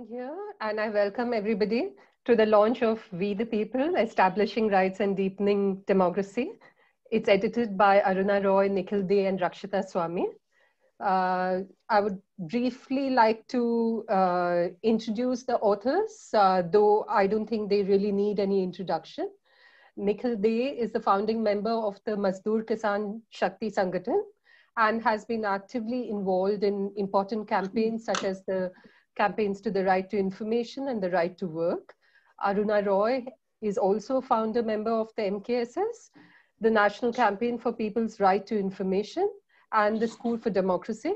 being here, and I welcome everybody to the launch of We the People Establishing Rights and Deepening Democracy. It's edited by Aruna Roy, Nikhil Dey, and Rakshita Swamy. Uh, I would briefly like to uh, introduce the authors, uh, though I don't think they really need any introduction. Nikhil Dey is the founding member of the Mazdoor Kisan Shakti Sangathan and has been actively involved in important campaigns such as the campaigns to the right to information and the right to work. Aruna Roy is also a founder member of the MKSS, the National Campaign for People's Right to Information, and the School for Democracy.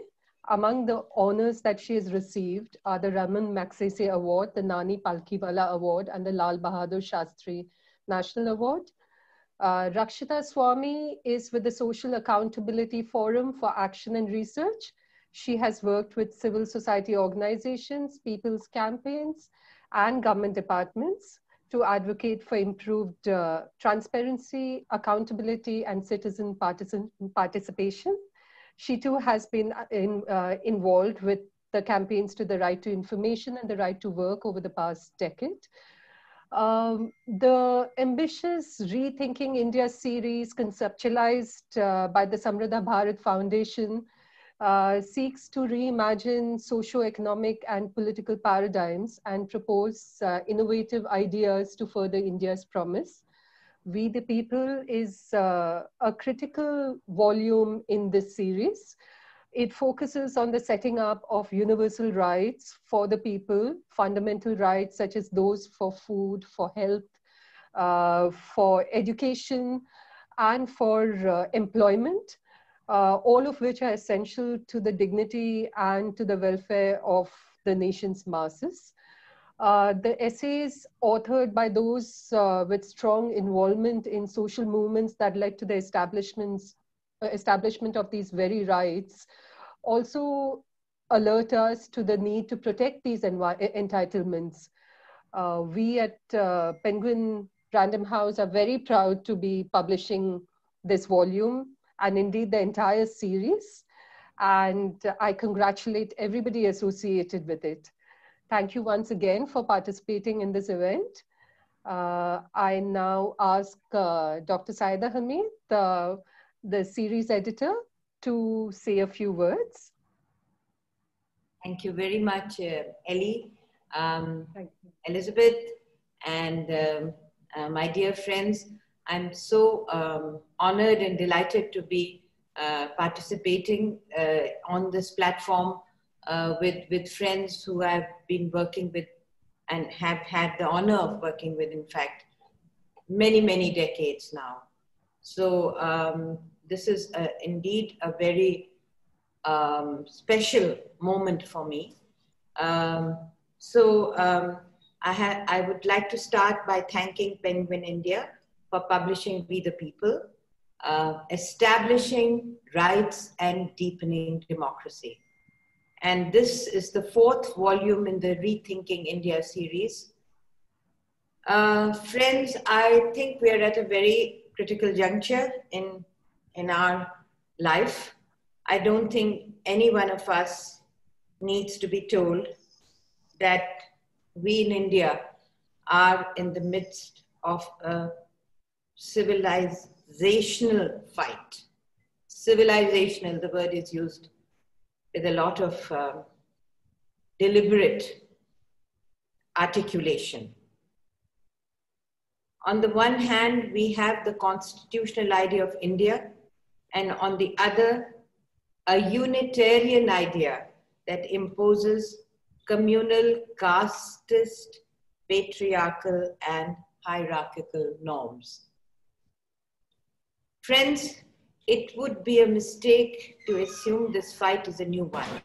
Among the honors that she has received are the Ramon Magsaysay Award, the Nani Palkhiwala Award, and the Lal Bahadur Shastri National Award. Uh, Rakshita Swamy is with the Social Accountability Forum for Action and Research, she has worked with civil society organizations, people's campaigns, and government departments to advocate for improved uh, transparency, accountability, and citizen participation. She too has been uh, in, uh, involved with the campaigns to the right to information and the right to work over the past decade. Um, the ambitious Rethinking India series conceptualized uh, by the Samruddha Bharat Foundation uh, seeks to reimagine socio-economic and political paradigms and propose uh, innovative ideas to further India's promise. We the People is uh, a critical volume in this series. It focuses on the setting up of universal rights for the people, fundamental rights such as those for food, for health, uh, for education, and for uh, employment uh, all of which are essential to the dignity and to the welfare of the nation's masses. Uh, the essays authored by those uh, with strong involvement in social movements that led to the establishments, uh, establishment of these very rights also alert us to the need to protect these entitlements. Uh, we at uh, Penguin Random House are very proud to be publishing this volume and indeed the entire series. And I congratulate everybody associated with it. Thank you once again for participating in this event. Uh, I now ask uh, Dr. Syeda Hameed, the, the series editor, to say a few words. Thank you very much, uh, Ellie, um, Elizabeth, and um, uh, my dear friends. I'm so um, honored and delighted to be uh, participating uh, on this platform uh, with, with friends who I've been working with and have had the honor of working with, in fact, many, many decades now. So um, this is a, indeed a very um, special moment for me. Um, so um, I, I would like to start by thanking Penguin India for publishing We the People, uh, establishing rights and deepening democracy. And this is the fourth volume in the Rethinking India series. Uh, friends, I think we are at a very critical juncture in, in our life. I don't think any one of us needs to be told that we in India are in the midst of a civilizational fight. Civilizational, the word is used with a lot of uh, deliberate articulation. On the one hand, we have the constitutional idea of India, and on the other, a Unitarian idea that imposes communal, casteist, patriarchal, and hierarchical norms. Friends, it would be a mistake to assume this fight is a new one,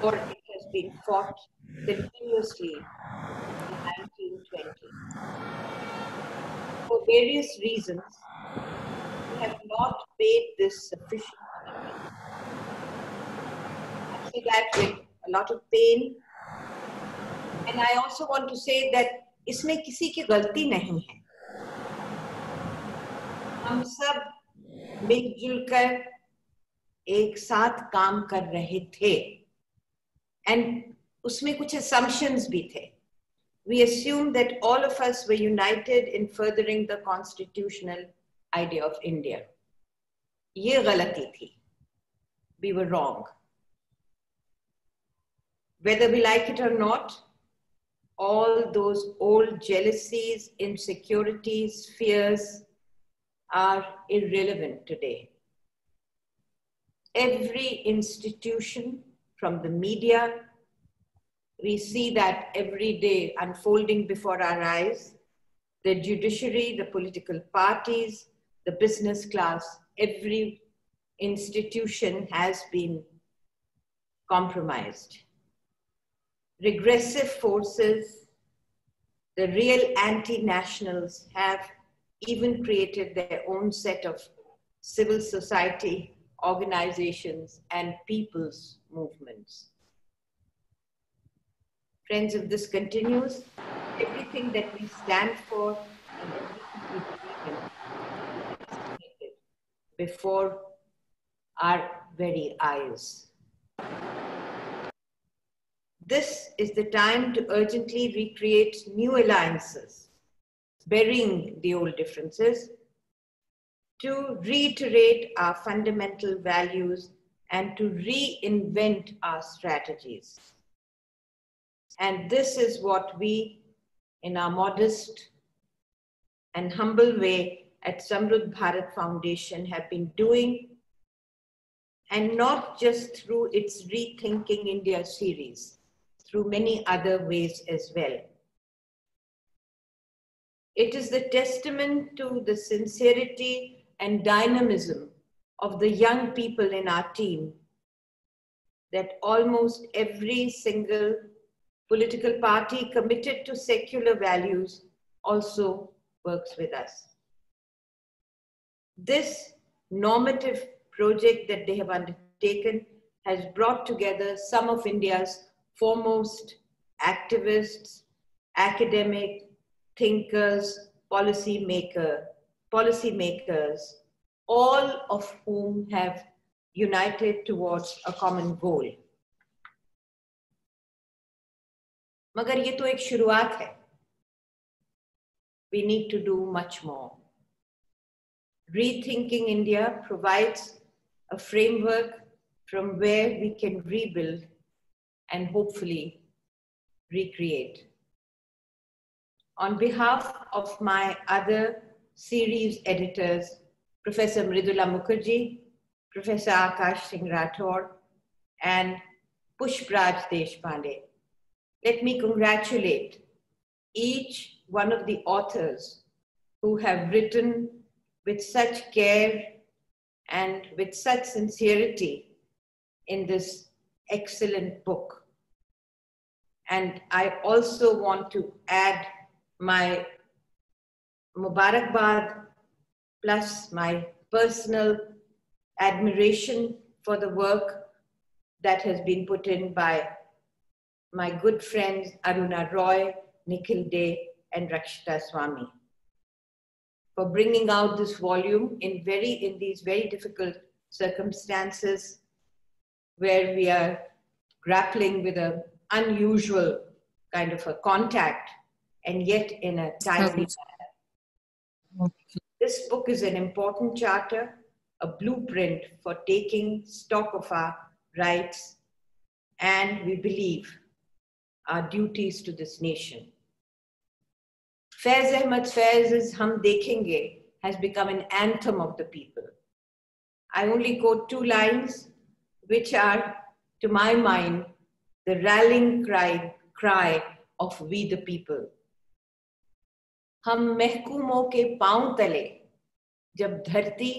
for it has been fought continuously in 1920. For various reasons, we have not paid this sufficient attention. I say that with a lot of pain. And I also want to say that इसमें किसी की गलती नहीं है हम सब मिलजुल कर एक साथ काम कर रहे थे एंड उसमें कुछ assumptions भी थे we assumed that all of us were united in furthering the constitutional idea of India. ये गलती थी. We were wrong. Whether we like it or not, all those old jealousies, insecurities, fears are irrelevant today. Every institution, from the media we see that every day unfolding before our eyes. The judiciary, the political parties, the business class, every institution has been compromised. Regressive forces, the real anti-nationals have even created their own set of civil society organizations and people's movements. Friends, if this continues, everything that we stand for and everything we believe in before our very eyes. This is the time to urgently recreate new alliances, burying the old differences, to reiterate our fundamental values and to reinvent our strategies. And this is what we, in our modest and humble way at Samrudh Bharat Foundation, have been doing, and not just through its Rethinking India series, through many other ways as well. It is the testament to the sincerity and dynamism of the young people in our team that almost every single political party committed to secular values also works with us. This normative project that they have undertaken has brought together some of India's foremost activists, academic, thinkers, policy maker, policy makers, all of whom have united towards a common goal. मगर ये तो एक शुरुआत है we need to do much more. Rethinking India provides a framework from where we can rebuild and hopefully recreate. On behalf of my other series editors, Professor Mridula Mukherjee, Professor Akash Singh Rathore, and Pushparaj Deshpande, let me congratulate each one of the authors who have written with such care and with such sincerity in this excellent book. And I also want to add my Mubarakbad plus my personal admiration for the work that has been put in by my good friends Aruna Roy, Nikhil Dey, and Rakshita Swamy for bringing out this volume in very in these very difficult circumstances where we are grappling with an unusual kind of a contact and yet in a timely manner. This book is an important charter, a blueprint for taking stock of our rights, and we believe our duties to this nation. Faiz Ahmad Faiz's Hum Dekhenge has become an anthem of the people. I only quote two lines, which are, to my mind, the rallying cry, cry of we the people. हम महकूमों के पाँव तले जब धरती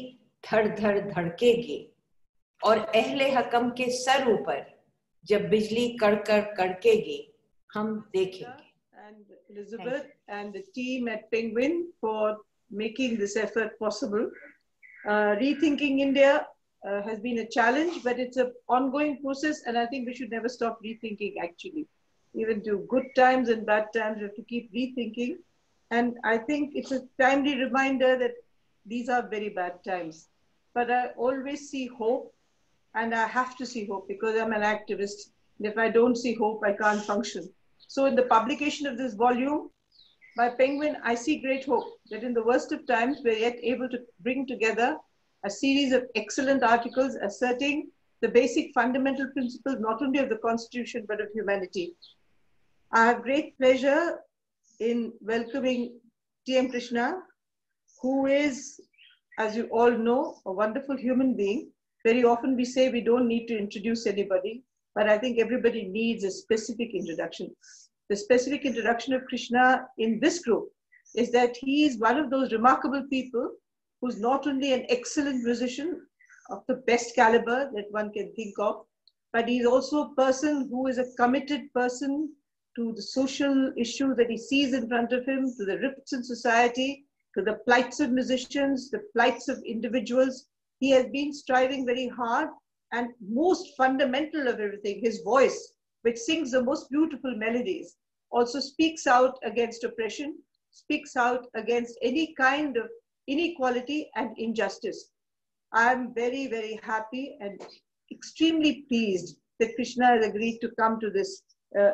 धड़ धड़ धड़केगी और अहले हकम के सर ऊपर जब बिजली कड़कर कड़केगी हम देखेंगे। And Elizabeth and the team at Penguin for making this effort possible rethinking India has been a challenge but it's an ongoing process and I think we should never stop rethinking actually even to good times and bad times to keep rethinking And I think it's a timely reminder that these are very bad times. But I always see hope, and I have to see hope because I'm an activist And If I don't see hope, I can't function. So in the publication of this volume by Penguin, I see great hope that in the worst of times, we're yet able to bring together a series of excellent articles asserting the basic fundamental principles, not only of the Constitution, but of humanity. I have great pleasure in welcoming T.M. Krishna, who is, as you all know, a wonderful human being. Very often we say we don't need to introduce anybody, but I think everybody needs a specific introduction. The specific introduction of Krishna in this group is that he is one of those remarkable people who's not only an excellent musician of the best caliber that one can think of, but he's also a person who is a committed person to the social issue that he sees in front of him, to the rifts in society, to the plights of musicians, the plights of individuals. He has been striving very hard and most fundamental of everything, his voice, which sings the most beautiful melodies, also speaks out against oppression, speaks out against any kind of inequality and injustice. I'm very, very happy and extremely pleased that Krishna has agreed to come to this, uh,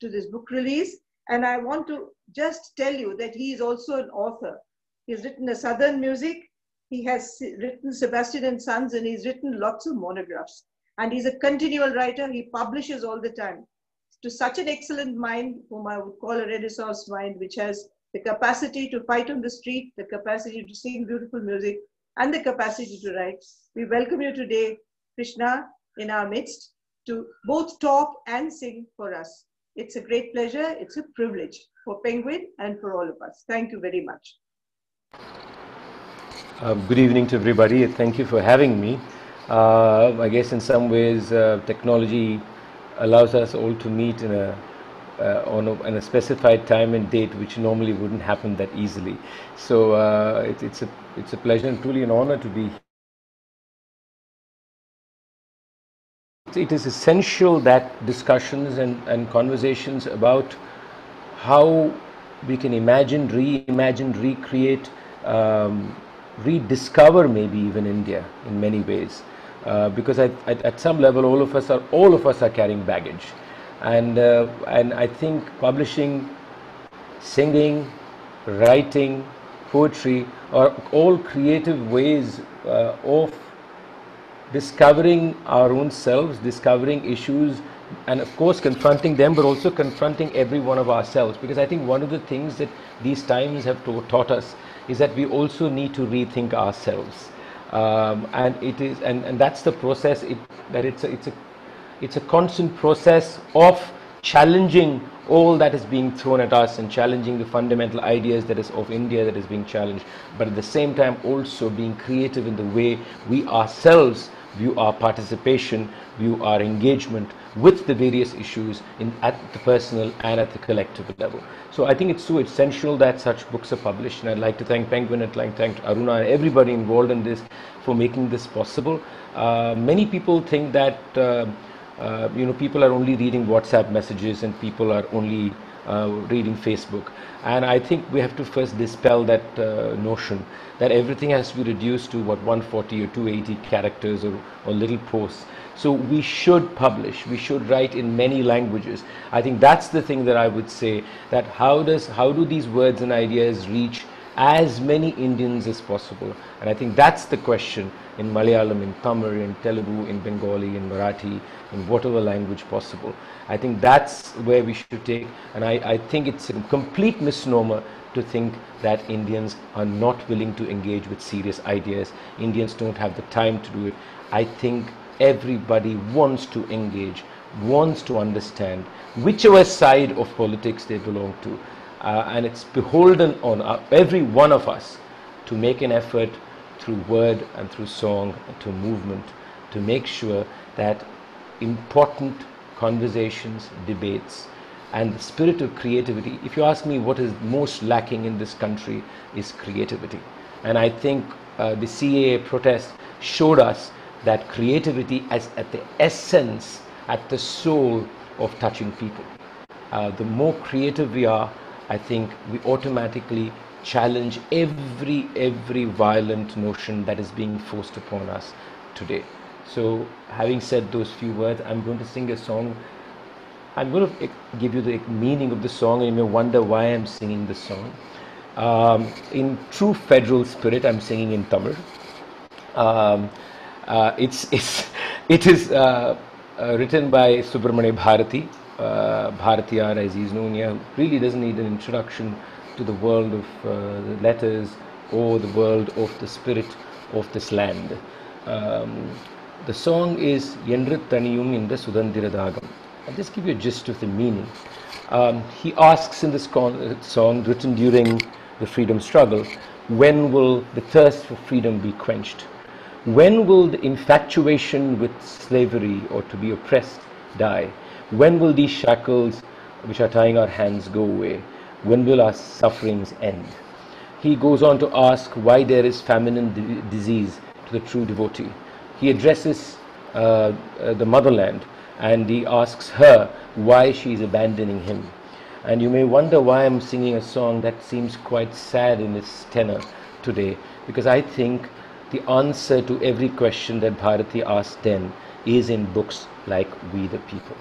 to this book release. And I want to just tell you that he is also an author. He's written a Southern music, he has written Sebastian and Sons, and he's written lots of monographs. And he's a continual writer, he publishes all the time. To such an excellent mind, whom I would call a Renaissance mind, which has the capacity to fight on the street, the capacity to sing beautiful music, and the capacity to write. We welcome you today, Krishna, in our midst to both talk and sing for us. It's a great pleasure. It's a privilege for Penguin and for all of us. Thank you very much. Uh, good evening to everybody. Thank you for having me. Uh, I guess in some ways uh, technology allows us all to meet in a uh, on, a, on, a, specified time and date, which normally wouldn't happen that easily. So uh, it, it's a it's a pleasure and truly an honor to be. It is essential that discussions and, and conversations about how we can imagine, reimagine, recreate, um, rediscover maybe even India in many ways. Uh, because at, at, at, some level all of us are all of us are carrying baggage and uh, and I think publishing, singing, writing, poetry are all creative ways uh, of discovering our own selves, discovering issues, and of course confronting them, but also confronting every one of ourselves. Because I think one of the things that these times have taught us is that we also need to rethink ourselves. Um, and it is, and, and that's the process. It, that it's a, it's a it's a constant process of challenging all that is being thrown at us and challenging the fundamental ideas that is of India that is being challenged, but at the same time also being creative in the way we ourselves view our participation, view our engagement with the various issues in, at the personal and at the collective level. So I think it's so essential that such books are published, and I'd like to thank Penguin, I'd like to thank Aruna and everybody involved in this for making this possible. Uh, many people think that uh, uh, you know, people are only reading WhatsApp messages and people are only reading Facebook. And I think we have to first dispel that uh, notion that everything has to be reduced to what 140 or 280 characters or, or little posts. So we should publish, we should write in many languages. I think that's the thing that I would say that how does how do these words and ideas reach as many Indians as possible? And I think that's the question in Malayalam, in Tamil, in Telugu, in Bengali, in Marathi, in whatever language possible. I think that's where we should take, and I, I think it's a complete misnomer to think that Indians are not willing to engage with serious ideas. Indians don't have the time to do it. I think everybody wants to engage, wants to understand whichever side of politics they belong to. Uh, and it's beholden on uh, every one of us to make an effort through word and through song and through movement to make sure that important conversations, debates, and the spirit of creativity. If you ask me what is most lacking in this country is creativity. And I think uh, the CAA protest showed us that creativity is at the essence, at the soul of touching people. Uh, the more creative we are, I think we automatically challenge every every violent notion that is being forced upon us today. So, having said those few words, I'm going to sing a song I'm going to give you the meaning of the song, and you may wonder why I'm singing this song. Um, in true federal spirit, I'm singing in Tamil. Um, uh, it's, it's, it is uh, uh, written by Subramania Bharati. Uh, Bharatiyar, as he's known here, really doesn't need an introduction to the world of uh, letters or the world of the spirit of this land. Um, the song is Yendru Taniyum in the Sudandiradagam. I'll just give you a gist of the meaning. Um, he asks in this con- song, written during the freedom struggle, when will the thirst for freedom be quenched? When will the infatuation with slavery or to be oppressed die? When will these shackles which are tying our hands go away? When will our sufferings end? He goes on to ask why there is famine and di- disease to the true devotee. He addresses uh, uh, the motherland and he asks her why she is abandoning him. And you may wonder why I'm singing a song that seems quite sad in its tenor today, because I think the answer to every question that Bharati asked then is in books like We the People.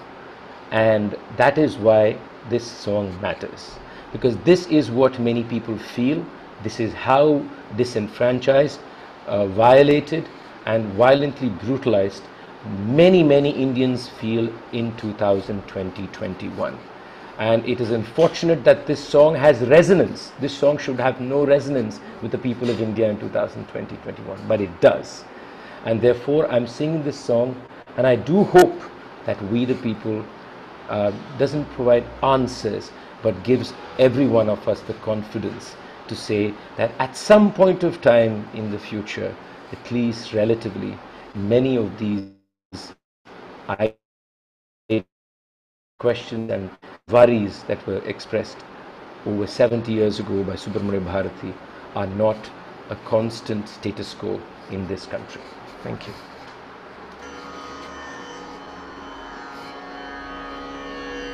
And that is why this song matters, because this is what many people feel, this is how disenfranchised, uh, violated, and violently brutalized many, many Indians feel in 2020-21. And it is unfortunate that this song has resonance. This song should have no resonance with the people of India in 2020-21, but it does. And therefore, I'm singing this song, and I do hope that we, the people, uh, doesn't provide answers, but gives every one of us the confidence to say that at some point of time in the future, at least relatively, many of these questions and worries that were expressed over 70 years ago by Subramania Bharati are not a constant status quo in this country. Thank you.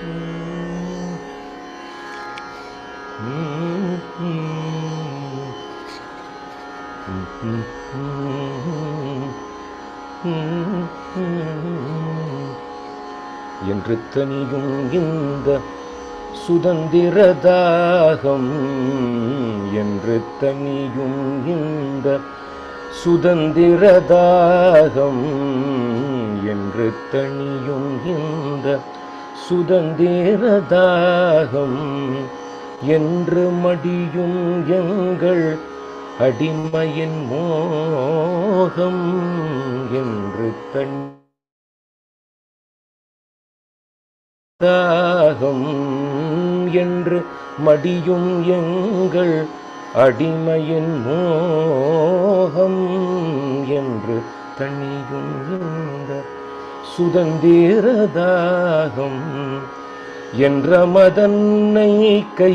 Mm. என்று தனியும் இந்த சுதந்திர தாகம் என்று தனியும் இந்த சுதந்திர தாகம் என்று தனியும் இந்த சுதந்திர சுதந்திரதாகம் என்று மடியும் எங்கள் அடிமையின் மோகம் என்று தன் என்று மடியும் எங்கள் அடிமையின் மோகம் என்று தனியும் இந்த சுதந்திரதாகம் என்ற மதன்னை கை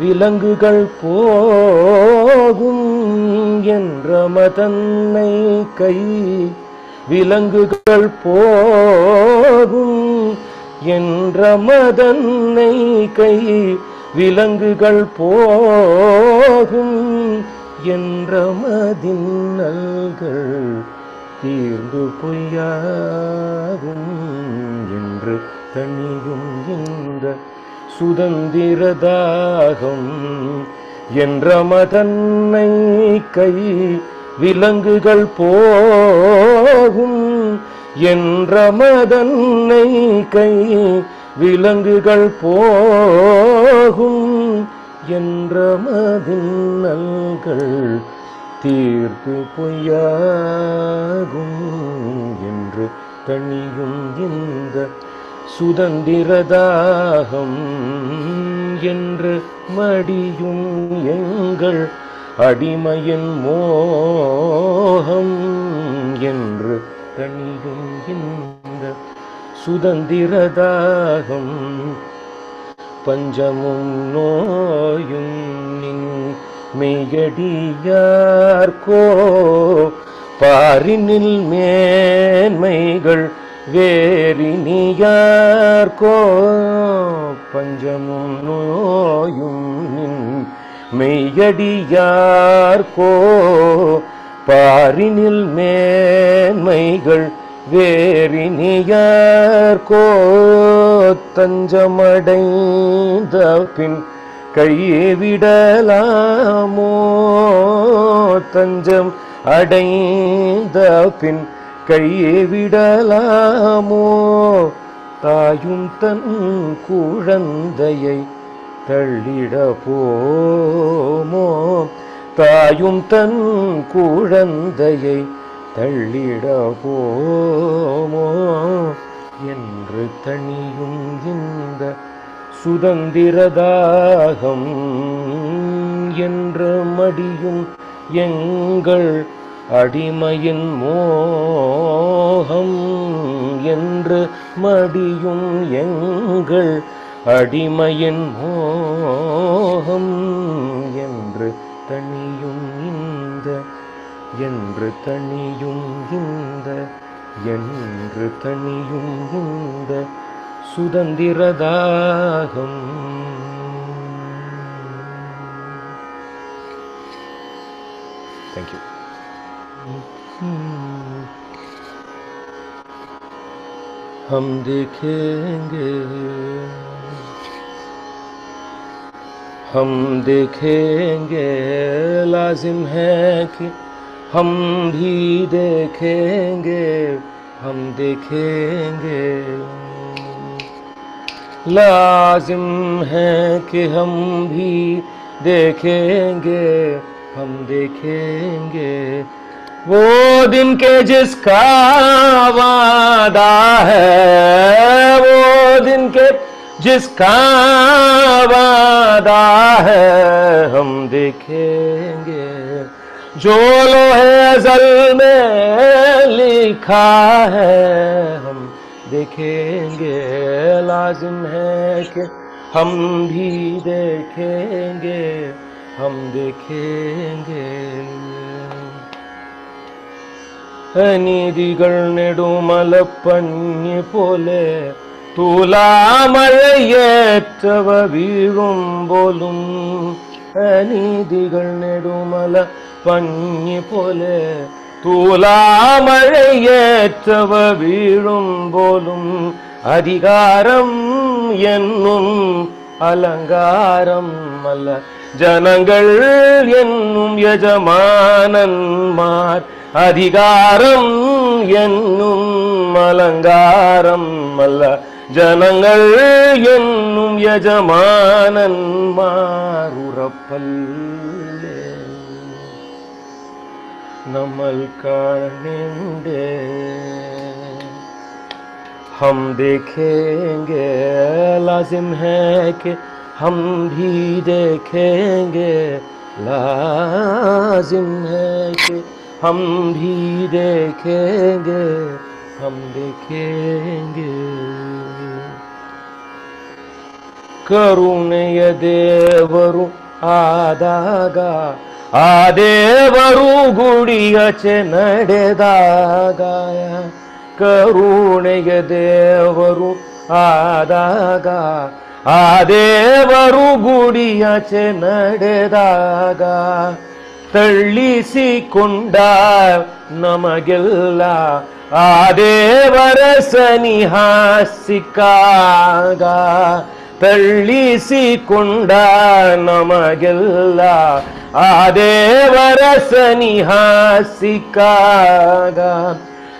விலங்குகள் போகும் என்ற மதன்னை கை விலங்குகள் போகும் என்ற மதன்னை கை விலங்குகள் போகும் என்ற மதின்னல்கள் தீர்ந்து பொய்யாகும் என்று தனியும் இந்த சுதந்திரதாகம் என்ற மதன்னை கை விலங்குகள் போகும். என்ற மதன்னை கை விலங்குகள் போகும். என்ற மதின்னல்கள் தீர்ப்பு பொய்யாகும் என்று தனியும் இந்த சுதந்திரதாகம் என்று மடியும் எங்கள் அடிமையின் மோகம் என்று தனியும் இந்த சுதந்திரதாகம். பஞ்சமும் நோயும் நின் மெய்யடியார்கோ பாரினில் மேன்மைகள் வேறினியார்கோ பஞ்சமும் நோயும் நின் மெய்யடியார்கோ பாரினில் மேன்மைகள் வேறினியார்கோ தஞ்சமடைந்த பின் கையை விடலாமோ தஞ்சம் அடைந்த பின் கையே விடலாமோ? தாயும் தன் குழந்தையை தள்ளிட போமோ? தாயும் தன் குழந்தையை தள்ளிட போமோ? என்று தனியும் இந்த சுதந்திரதாகம் என்று மடியும் எங்கள் அடிமையின் மோகம் என்று மடியும் எங்கள் அடிமையின் மோகம் என்று தனியும் இந்த என்று தனியும் இந்த என்று தனியும் இந்த சுதந்திரதாகம் தேங்க்யூ हम देखेंगे। हम देखेंगे। लाजिम है कि हम भी देखेंगे। हम देखेंगे। लाजिम है कि हम भी देखेंगे। हम देखेंगे। वो दिन के जिसका वादा है, वो दिन के जिसका वादा है, हम देखेंगे। जो लोहे अजल में लिखा है, हम देखेंगे। लाजिम है कि हम भी देखेंगे, हम देखेंगे। நீதிகள் நெடுமலப்பண்ணி போல தூலாமழையேற்றவ வீழும் போலும் நீதிகள் நெடுமல பഞ്ഞി போல தூலாமழையேற்றவ வீழும் போலும் அதிகாரம் என்னும் அலங்காரம் அல்ல. ஜனங்கள் என்னும் எஜமானன்மார் അധികാരം എന്നും അലങ്കാരം അല്ല ജനങ്ങൾ എന്നും യജമാനന്മാർ ഉറപ്പല്ലേ നമ്മൾ കാണണ്ടേ हम देखेंगे लाजिम है कि हम भी देखेंगे लाजिम है कि हम भी देखेंगे हम देखेंगे ಕರುಣೆಯ ದೇವರು ಆದಾಗ ಆ ದೇವರು ಗುಡಿಯಚೆ ನಡೆದಾಗ ಕರುಣೆಯ ದೇವರು ಆದಾಗ ಆ ದೇವರು ಗುಡಿಯಚೆ ನಡೆದಾಗ ತಳ್ಳಿಸಿಕೊಂಡ ನಮಗೆಲ್ಲ ಆ ದೇವರ ಸನಿಹಾಸಿಕಾಗ ತಳ್ಳಿಸಿಕೊಂಡ ನಮಗೆಲ್ಲ ಆ ದೇವರ ಸನಿಹ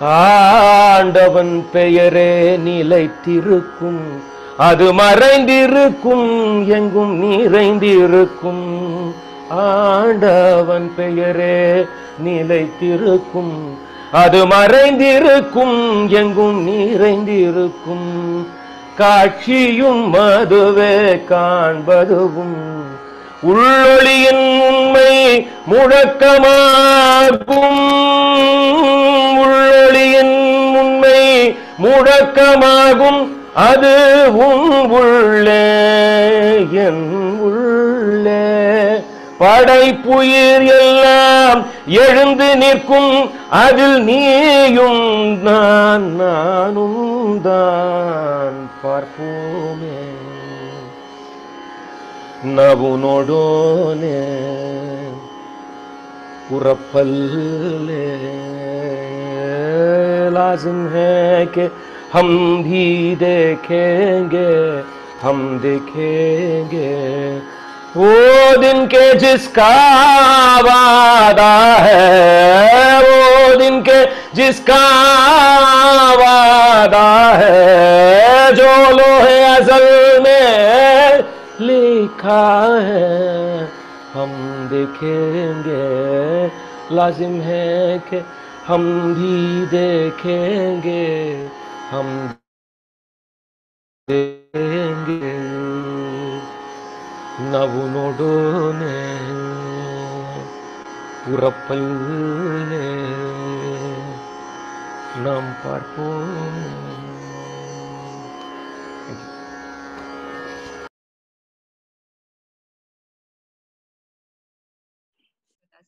ஆண்டவன் பெயரே நிலைத்திருக்கும். அது மறைந்திருக்கும் எங்கும் நிறைந்திருக்கும். ஆண்டவன் பெயரே நிலைத்திருக்கும். அது மறைந்திருக்கும் எங்கும் நிறைந்திருக்கும். காட்சியும் மதுவே காண்பதுவும். உள்ளொளியின் உண்மை முழக்கமாகும். முழக்கமாகும் அது உன் உள்ளே என் உள்ளே படைப்புயிர் எல்லாம் எழுந்து நிற்கும் அதில் நீயும் நான் நானும் தான் பார்ப்போமே नवुनोडोने पुरपल्ले लाजिम है कि हम भी देखेंगे, हम देखेंगे। वो दिन के जिसका वादा है, वो दिन के जिसका वादा है, जो लोहे अजल में लिखा है, हम देखेंगे। लाजिम है कि हम भी देखेंगे। हम देंगे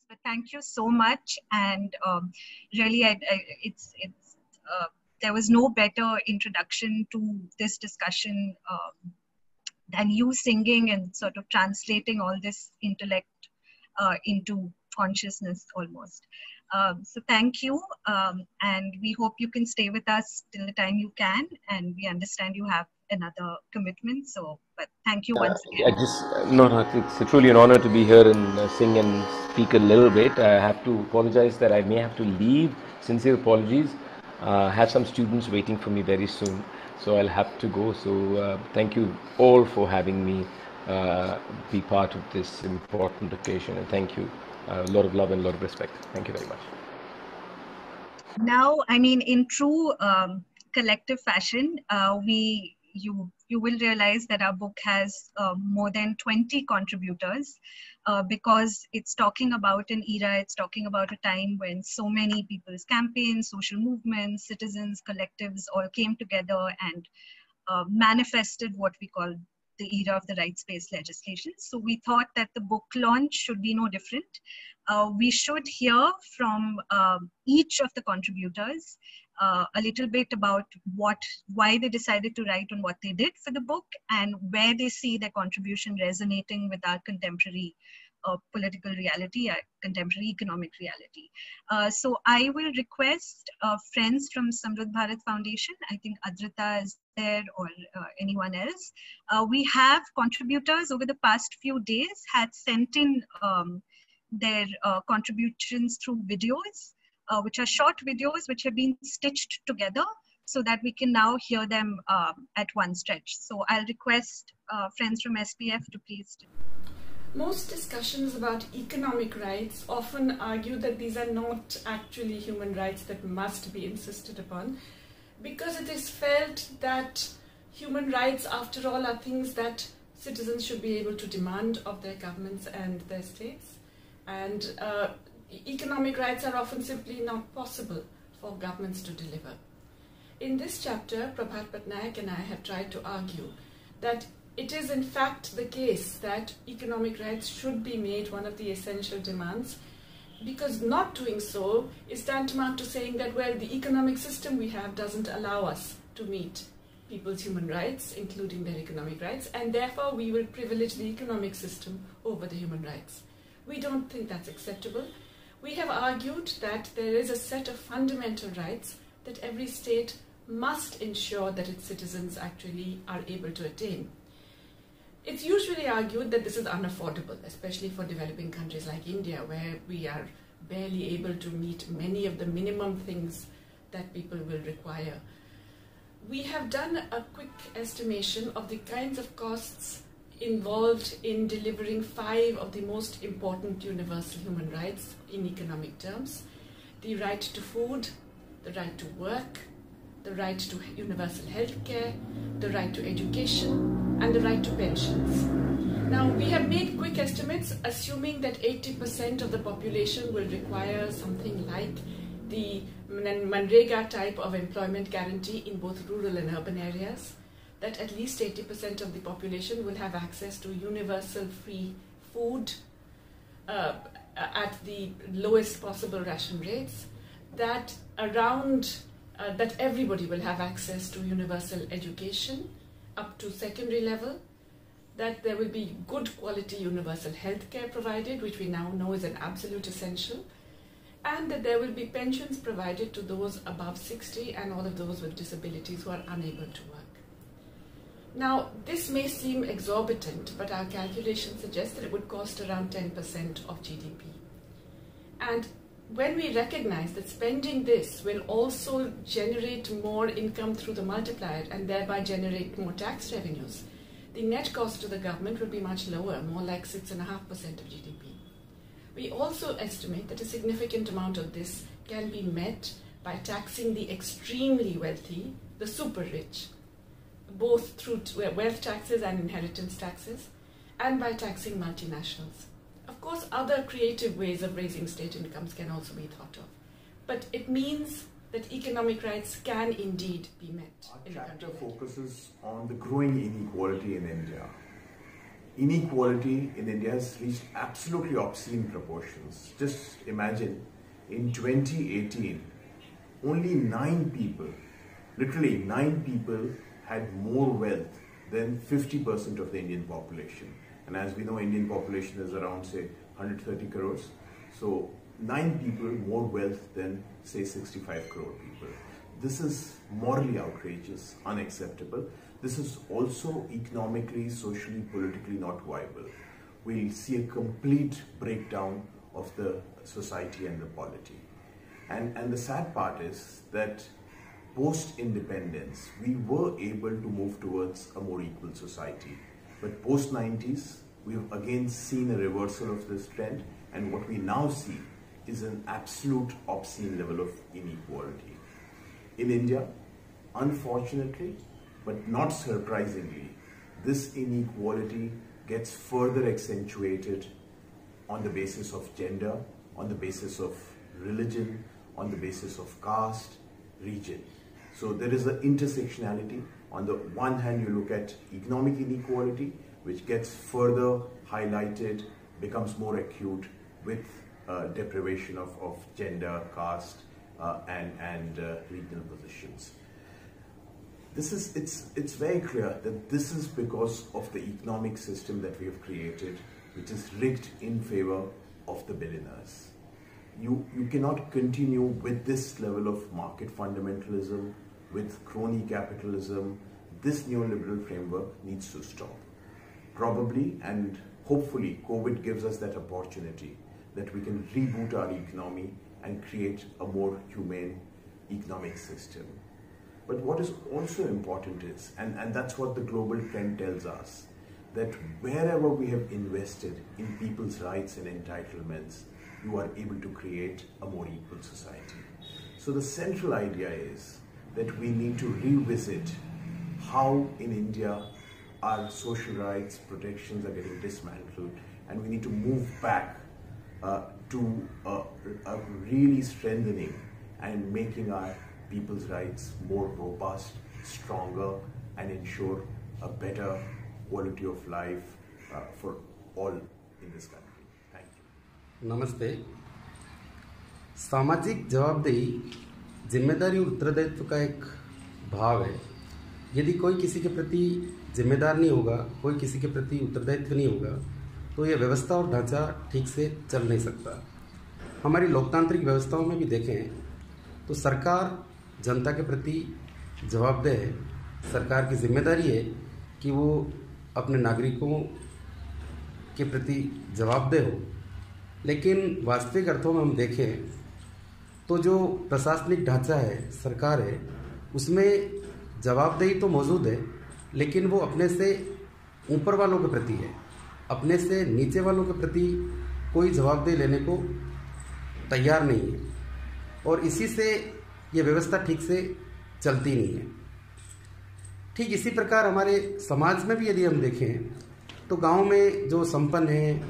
But thank you so much, and um, really, I, I, it's it's uh, there was no better introduction to this discussion um, than you singing and sort of translating all this intellect uh, into consciousness almost. Um, so thank you, um, and we hope you can stay with us till the time you can. And we understand you have another commitment. So, but thank you once again. I just no, no, it's truly an honor to be here and uh, sing and speak a little bit. I have to apologize that I may have to leave. Sincere apologies. Uh, have some students waiting for me very soon, so I'll have to go. So uh, thank you all for having me uh, be part of this important occasion, and thank you. A lot of love and a lot of respect. Thank you very much. Now, I mean, in true um, collective fashion, uh, we you you will realize that our book has uh, more than 20 contributors uh, because it's talking about an era it's talking about a time when so many people's campaigns social movements citizens collectives all came together and uh, manifested what we call the era of the rights-based legislation. So we thought that the book launch should be no different. Uh, we should hear from um, each of the contributors uh, a little bit about what, why they decided to write and what they did for the book and where they see their contribution resonating with our contemporary uh, political reality, uh, contemporary economic reality. Uh, so I will request uh, friends from Samruddh Bharat Foundation, I think Adrita is there or uh, anyone else. We have contributors over the past few days had sent in um, their contributions through videos, which are short videos which have been stitched together so that we can now hear them um, at one stretch. So I'll request friends from SBF to please. Most discussions about economic rights often argue that these are not actually human rights that must be insisted upon because it is felt that human rights, after all, are things that citizens should be able to demand of their governments and their states. And uh, economic rights are often simply not possible for governments to deliver. In this chapter, Prabhat Patnaik and I have tried to argue that it is in fact the case that economic rights should be made one of the essential demands because not doing so is tantamount to saying that, well, the economic system we have doesn't allow us to meet people's human rights, including their economic rights, and therefore we will privilege the economic system over the human rights. We don't think that's acceptable. We have argued that there is a set of fundamental rights that every state must ensure that its citizens actually are able to attain. It's usually argued that this is unaffordable, especially for developing countries like India, where we are barely able to meet many of the minimum things that people will require. We have done a quick estimation of the kinds of costs involved in delivering five of the most important universal human rights in economic terms the right to food, the right to work, the right to universal health care, the right to education, and the right to pensions. Now, we have made quick estimates assuming that 80% of the population will require something like the Manrega type of employment guarantee in both rural and urban areas, that at least 80% of the population will have access to universal free food uh, at the lowest possible ration rates, that around uh, that everybody will have access to universal education up to secondary level, that there will be good quality universal health care provided, which we now know is an absolute essential, and that there will be pensions provided to those above 60 and all of those with disabilities who are unable to work. Now, this may seem exorbitant, but our calculations suggest that it would cost around 10% of GDP. And when we recognize that spending this will also generate more income through the multiplier and thereby generate more tax revenues, the net cost to the government will be much lower, more like 6.5% of GDP. We also estimate that a significant amount of this can be met by taxing the extremely wealthy, the super rich, both through wealth taxes and inheritance taxes, and by taxing multinationals. Of course, other creative ways of raising state incomes can also be thought of. But it means that economic rights can indeed be met. Our chapter focuses on the growing inequality in India. Inequality in India has reached absolutely obscene proportions. Just imagine, in 2018, only nine people, literally nine people, had more wealth than 50% of the Indian population. And as we know, Indian population is around, say, 130 crores. So nine people more wealth than, say, 65 crore people. This is morally outrageous, unacceptable. This is also economically, socially, politically not viable. We'll see a complete breakdown of the society and the polity. And, and the sad part is that post-independence, we were able to move towards a more equal society. But post-90s, we've again seen a reversal of this trend and what we now see is an absolute obscene level of inequality. In India, unfortunately, but not surprisingly, this inequality gets further accentuated on the basis of gender, on the basis of religion, on the basis of caste, region. So there is an intersectionality. On the one hand, you look at economic inequality, which gets further highlighted, becomes more acute with uh, deprivation of, of gender, caste, uh, and, and uh, regional positions. This is, it's, it's very clear that this is because of the economic system that we have created, which is rigged in favor of the billionaires. You, you cannot continue with this level of market fundamentalism, with crony capitalism. This neoliberal framework needs to stop. Probably and hopefully COVID gives us that opportunity that we can reboot our economy and create a more humane economic system. But what is also important is, and, and that's what the global trend tells us, that wherever we have invested in people's rights and entitlements, you are able to create a more equal society. So the central idea is that we need to revisit how in India our social rights protections are getting dismantled and we need to move back uh, to a, a really strengthening and making our people's rights more robust, stronger, and ensure a better quality of life uh, for all in this country. Thank you. नमस्ते सामाजिक जवाबदेही ज़िम्मेदारी और उत्तरदायित्व का एक भाव है। यदि कोई किसी के प्रति जिम्मेदार नहीं होगा, कोई किसी के प्रति उत्तरदायित्व नहीं होगा तो यह व्यवस्था और ढांचा ठीक से चल नहीं सकता। हमारी लोकतांत्रिक व्यवस्थाओं में भी देखें तो सरकार जनता के प्रति जवाबदेह है। सरकार की ज़िम्मेदारी है कि वो अपने नागरिकों के प्रति जवाबदेह हो। लेकिन वास्तविक अर्थों में हम देखें तो जो प्रशासनिक ढांचा है, सरकार है, उसमें जवाबदेही तो मौजूद है, लेकिन वो अपने से ऊपर वालों के प्रति है। अपने से नीचे वालों के प्रति कोई जवाबदेही लेने को तैयार नहीं है। और इसी से ये व्यवस्था ठीक से चलती नहीं है। ठीक इसी प्रकार हमारे समाज में भी यदि हम देखें तो गाँव में जो संपन्न है,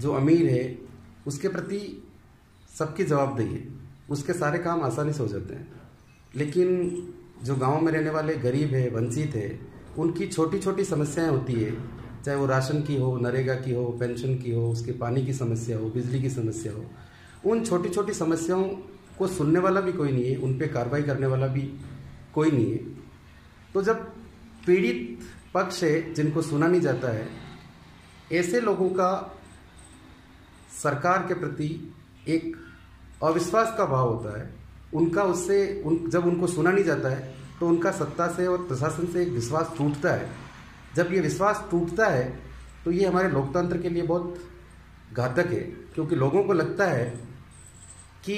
जो अमीर है, उसके प्रति सबकी जवाबदेही है। उसके सारे काम आसानी से हो जाते हैं। लेकिन जो गाँव में रहने वाले गरीब है, वंचित है, उनकी छोटी छोटी समस्याएँ होती है। चाहे वो राशन की हो, नरेगा की हो, पेंशन की हो, उसके पानी की समस्या हो, बिजली की समस्या हो, उन छोटी छोटी समस्याओं को सुनने वाला भी कोई नहीं है, उन पर कार्रवाई करने वाला भी कोई नहीं है। तो जब पीड़ित पक्ष है, जिनको सुना नहीं जाता है, ऐसे लोगों का सरकार के प्रति एक अविश्वास का भाव होता है। उनका उससे, उन, जब उनको सुना नहीं जाता है तो उनका सत्ता से और प्रशासन से एक विश्वास टूटता है। जब ये विश्वास टूटता है तो ये हमारे लोकतंत्र के लिए बहुत घातक है, क्योंकि लोगों को लगता है कि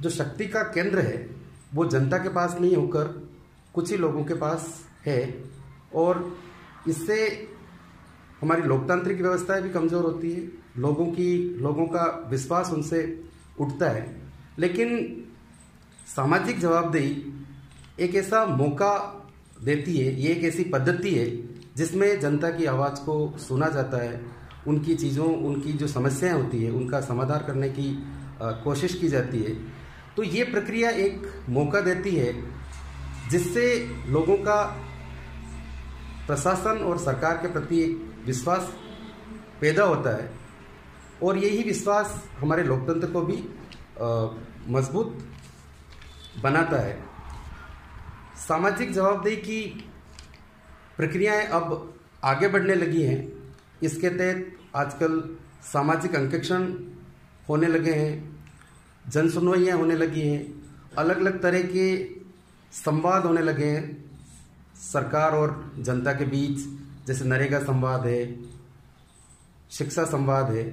जो शक्ति का केंद्र है, वो जनता के पास नहीं होकर कुछ ही लोगों के पास है, और इससे हमारी लोकतांत्रिक व्यवस्थाएँ भी कमज़ोर होती है। लोगों की, लोगों का विश्वास उनसे उठता है। लेकिन सामाजिक जवाबदेही एक ऐसा मौका देती है ये एक ऐसी पद्धति है जिसमें जनता की आवाज़ को सुना जाता है उनकी चीज़ों उनकी जो समस्याएँ होती है उनका समाधान करने की आ, कोशिश की जाती है। तो ये प्रक्रिया एक मौका देती है जिससे लोगों का प्रशासन और सरकार के प्रति एक विश्वास पैदा होता है। और यही विश्वास हमारे लोकतंत्र को भी मज़बूत बनाता है। सामाजिक जवाबदेही की प्रक्रियाएँ अब आगे बढ़ने लगी हैं। इसके तहत आजकल सामाजिक अंकेक्षण होने लगे हैं जन सुनवाइयाँ होने लगी हैं अलग अलग तरह के संवाद होने लगे हैं। सरकार और जनता के बीच, जैसे नरेगा संवाद है, शिक्षा संवाद है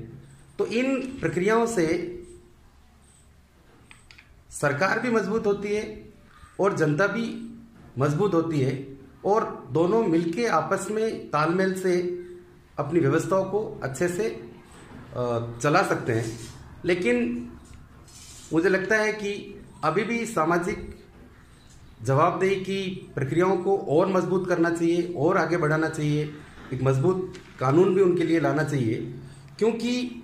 तो इन प्रक्रियाओं से सरकार भी मज़बूत होती है और जनता भी मज़बूत होती है और दोनों मिलके आपस में तालमेल से अपनी व्यवस्थाओं को अच्छे से चला सकते हैं। लेकिन मुझे लगता है कि अभी भी सामाजिक जवाबदेही की प्रक्रियाओं को और मज़बूत करना चाहिए, और आगे बढ़ाना चाहिए। एक मज़बूत कानून भी उनके लिए लाना चाहिए, क्योंकि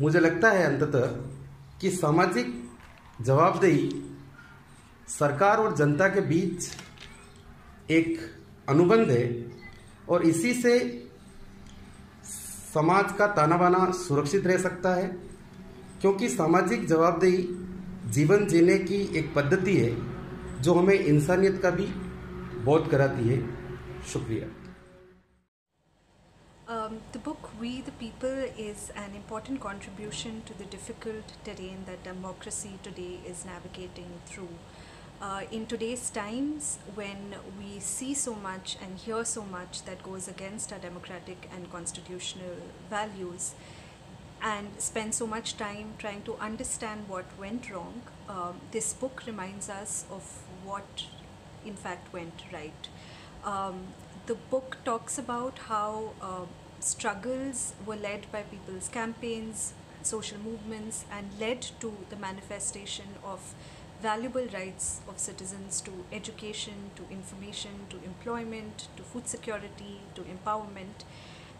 मुझे लगता है अंततः कि सामाजिक जवाबदेही सरकार और जनता के बीच एक अनुबंध है और इसी से समाज का ताना बाना सुरक्षित रह सकता है, क्योंकि सामाजिक जवाबदेही जीवन जीने की एक पद्धति है जो हमें इंसानियत का भी बोध कराती है। शुक्रिया। Um, the book We the People is an important contribution to the difficult terrain that democracy today is navigating through. Uh, in today's times, when we see so much and hear so much that goes against our democratic and constitutional values, and spend so much time trying to understand what went wrong, um, this book reminds us of what in fact went right. Um, the book talks about how uh, struggles were led by people's campaigns, social movements, and led to the manifestation of valuable rights of citizens to education, to information, to employment, to food security, to empowerment.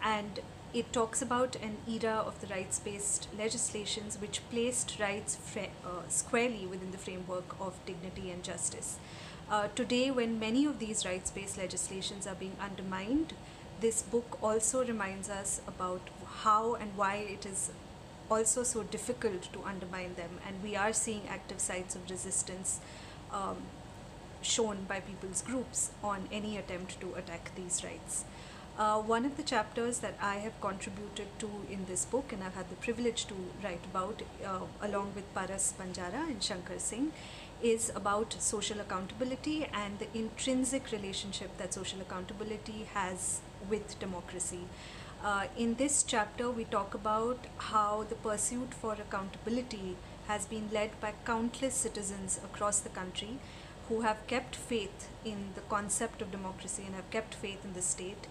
And it talks about an era of the rights-based legislations which placed rights uh, squarely within the framework of dignity and justice. Uh, today, when many of these rights-based legislations are being undermined, this book also reminds us about how and why it is also so difficult to undermine them and we are seeing active sites of resistance um, shown by people's groups on any attempt to attack these rights. Uh, one of the chapters that I have contributed to in this book and I've had the privilege to write about uh, along with Paras Banjara and Shankar Singh is about social accountability and the intrinsic relationship that social accountability has with democracy. Uh, in this chapter, we talk about how the pursuit for accountability has been led by countless citizens across the country who have kept faith in the concept of democracy and have kept faith in the state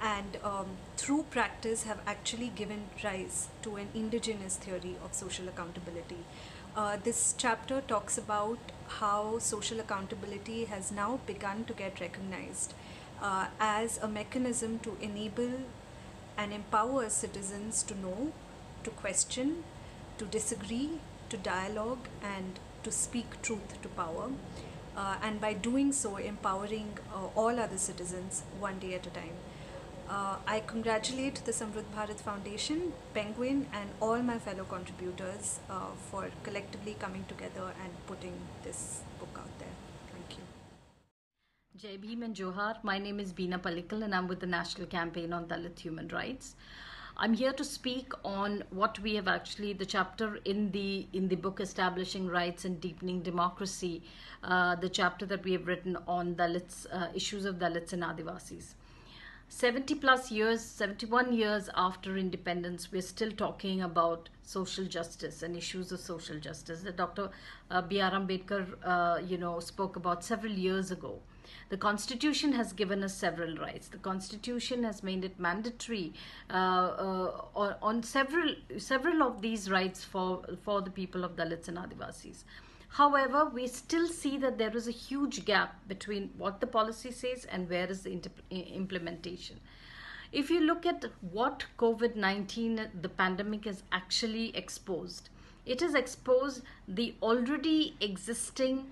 and um, through practice have actually given rise to an indigenous theory of social accountability Uh, this chapter talks about how social accountability has now begun to get recognized uh, as a mechanism to enable and empower citizens to know, to question, to disagree, to dialogue, and to speak truth to power. Uh, and by doing so, empowering uh, all other citizens one day at a time. Uh, I congratulate the Samruddha Bharat Foundation, Penguin, and all my fellow contributors uh, for collectively coming together and putting this book out there. Thank you. Jai Bhim and Johar. My name is Beena Pallical, and I'm with the National Campaign on Dalit Human Rights. I'm here to speak on what we have actually the chapter in the in the book establishing rights and deepening democracy, uh, the chapter that we have written on Dalits uh, issues of Dalits and Adivasis. 70 plus years, 71 years after independence, we're still talking about social justice and issues of social justice that Dr. Uh, B.R. Ambedkar, uh, you know, spoke about several years ago. The Constitution has given us several rights. The Constitution has made it mandatory uh, uh, on, on, several several of these rights for for the people of Dalits and Adivasis. However, we still see that there is a huge gap between what the policy says and where is the implementation. If you look at what COVID 19, the pandemic, has actually exposed, it has exposed the already existing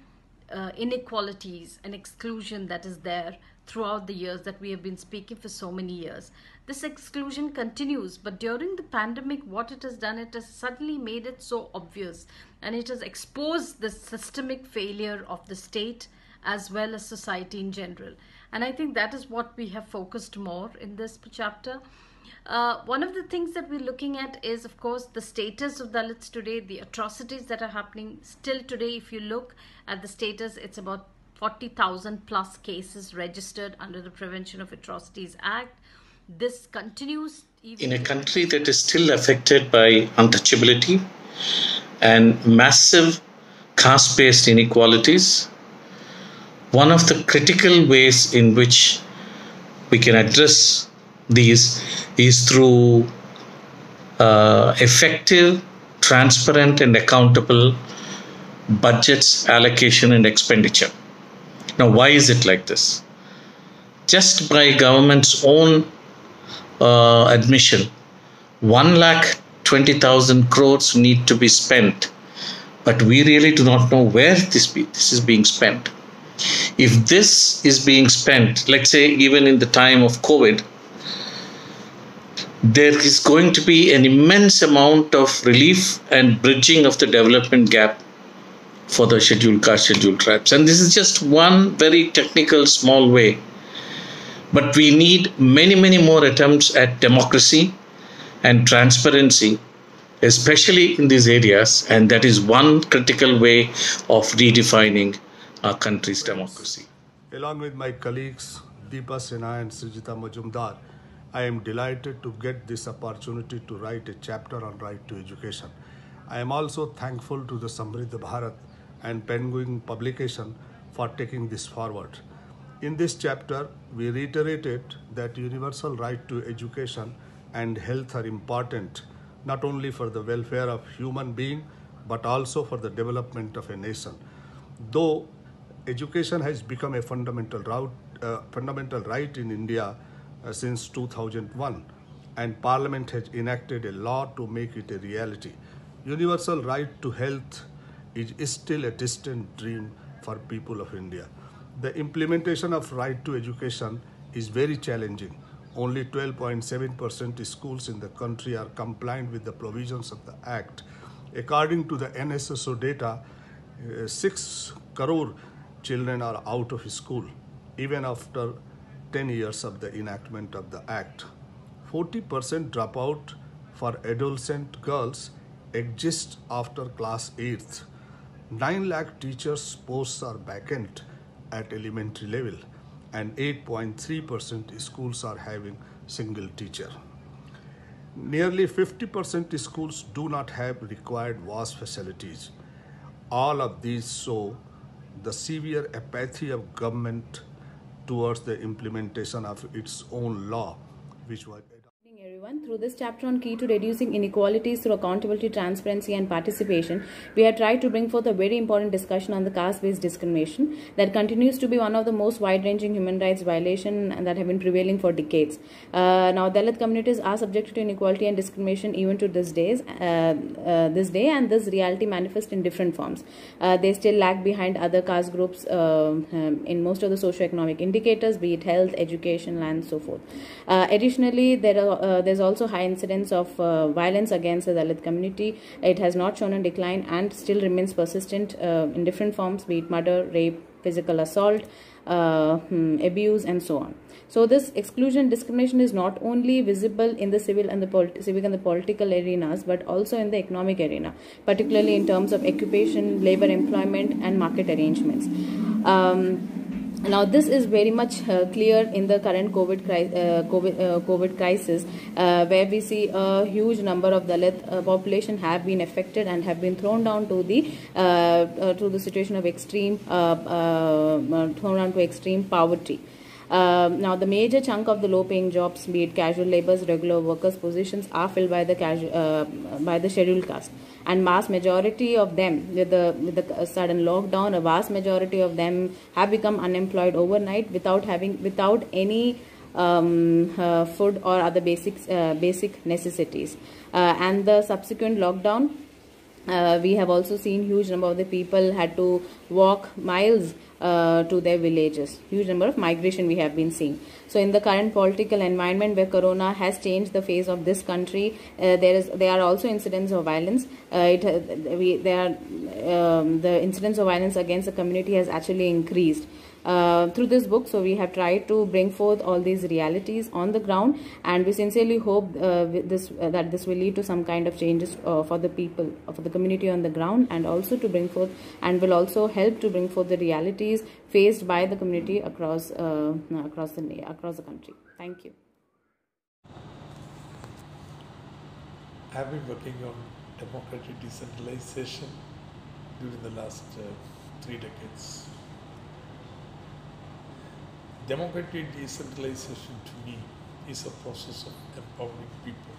uh, inequalities and exclusion that is there throughout the years that we have been speaking for so many years. This exclusion continues, but during the pandemic, what it has done, it has suddenly made it so obvious and it has exposed the systemic failure of the state as well as society in general. And I think that is what we have focused more in this chapter. Uh, one of the things that we're looking at is, of course, the status of Dalits today, the atrocities that are happening still today. If you look at the status, it's about 40,000 plus cases registered under the Prevention of Atrocities Act. This continues. In a country that is still affected by untouchability and massive caste based inequalities, one of the critical ways in which we can address these is through uh, effective, transparent, and accountable budgets, allocation, and expenditure. Now, why is it like this? Just by government's own uh, admission, one lakh twenty thousand crores need to be spent, but we really do not know where this be, this is being spent. If this is being spent, let's say even in the time of COVID, there is going to be an immense amount of relief and bridging of the development gap for the scheduled caste, scheduled tribes. And this is just one very technical, small way. But we need many, many more attempts at democracy and transparency, especially in these areas. And that is one critical way of redefining our country's democracy. Along with my colleagues, Dipa Sinha and Srijita Majumdar, I am delighted to get this opportunity to write a chapter on right to education. I am also thankful to the Samruddha Bharat and Penguin publication for taking this forward. In this chapter, we reiterated that universal right to education and health are important not only for the welfare of human being but also for the development of a nation. Though education has become a fundamental, route, uh, fundamental right in India, since 2001 and parliament has enacted a law to make it a reality. Universal right to health is still a distant dream for people of india. The implementation of right to education is very challenging. Only 12.7% schools in the country are compliant with the provisions of the act. According to the nsso data uh, 6 crore children are out of school even after 10 years of the enactment of the Act. 40% dropout for adolescent girls exists after class 8th. 9 lakh teachers' posts are vacant at elementary level and 8.3% schools are having single teacher. Nearly 50% schools do not have required WASH facilities. All of these show the severe apathy of government towards the implementation of its own law, which was. Everyone, through this chapter on key to reducing inequalities through accountability, transparency, and participation, we have tried to bring forth a very important discussion on the caste-based discrimination that continues to be one of the most wide-ranging human rights violations that have been prevailing for decades. Uh, now, Dalit communities are subjected to inequality and discrimination even to this days, uh, uh, this day, and this reality manifests in different forms. Uh, they still lag behind other caste groups um, um, in most of the socio-economic indicators, be it health, education, and so forth. Uh, additionally, there are, uh, there's also high incidence of uh, violence against the Dalit community. It has not shown a decline and still remains persistent uh, in different forms, be it murder, rape, physical assault, uh, hmm, abuse, and so on. So this exclusion discrimination is not only visible in the civil and the civic and the political arenas, but also in the economic arena, particularly in terms of occupation, labor employment, and market arrangements. Um, now, this is very much uh, clear in the current COVID, cri- uh, COVID, uh, COVID crisis, uh, where we see a huge number of Dalit uh, population have been affected and have been thrown down to the uh, to the situation of extreme thrown down to extreme poverty. Um, now, the major chunk of the low-paying jobs, be it casual laborers, regular workers' positions, are filled by the casual, uh, by the scheduled caste, and mass majority of them, with the with the sudden lockdown, a vast majority of them have become unemployed overnight without having without any um, uh, food or other basics, uh, basic necessities, uh, and the subsequent lockdown. Uh, we have also seen huge number of the people had to walk miles uh, to their villages. Huge number of migration we have been seeing. So in the current political environment where Corona has changed the face of this country, uh, there is there are also incidents of violence. Uh, it uh, we, there are um, the incidents of violence against the community has actually increased. Uh, through this book. So we have tried to bring forth all these realities on the ground, and we sincerely hope uh, this uh, that this will lead to some kind of changes uh, for the people, uh, for the community on the ground, and also to bring forth and will also help to bring forth the realities faced by the community across across the across the country. Thank you. I've been working on democratic decentralization during the last three decades democratic decentralization to me is a process of empowering people.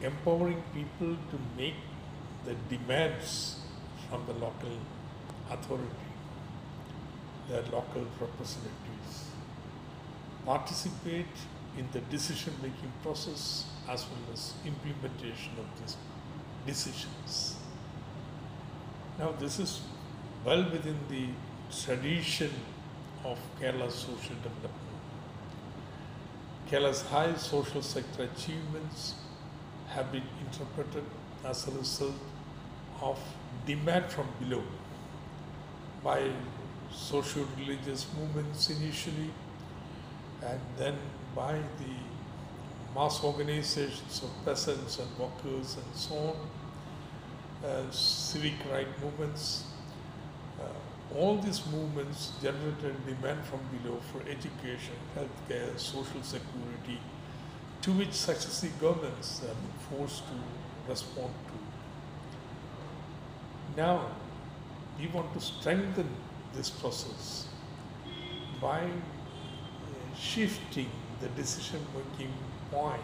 Empowering people to make the demands from the local authority, their local representatives, participate in the decision making process as well as implementation of these decisions. Now, this is well within the tradition of Kerala's social development. Kerala's high social sector achievements have been interpreted as a result of demand from below by social religious movements initially and then by the mass organizations of peasants and workers and so on, uh, civic right movements, all these movements generated demand from below for education, healthcare, social security, to which successive governments have been forced to respond to. Now, we want to strengthen this process by uh, shifting the decision making point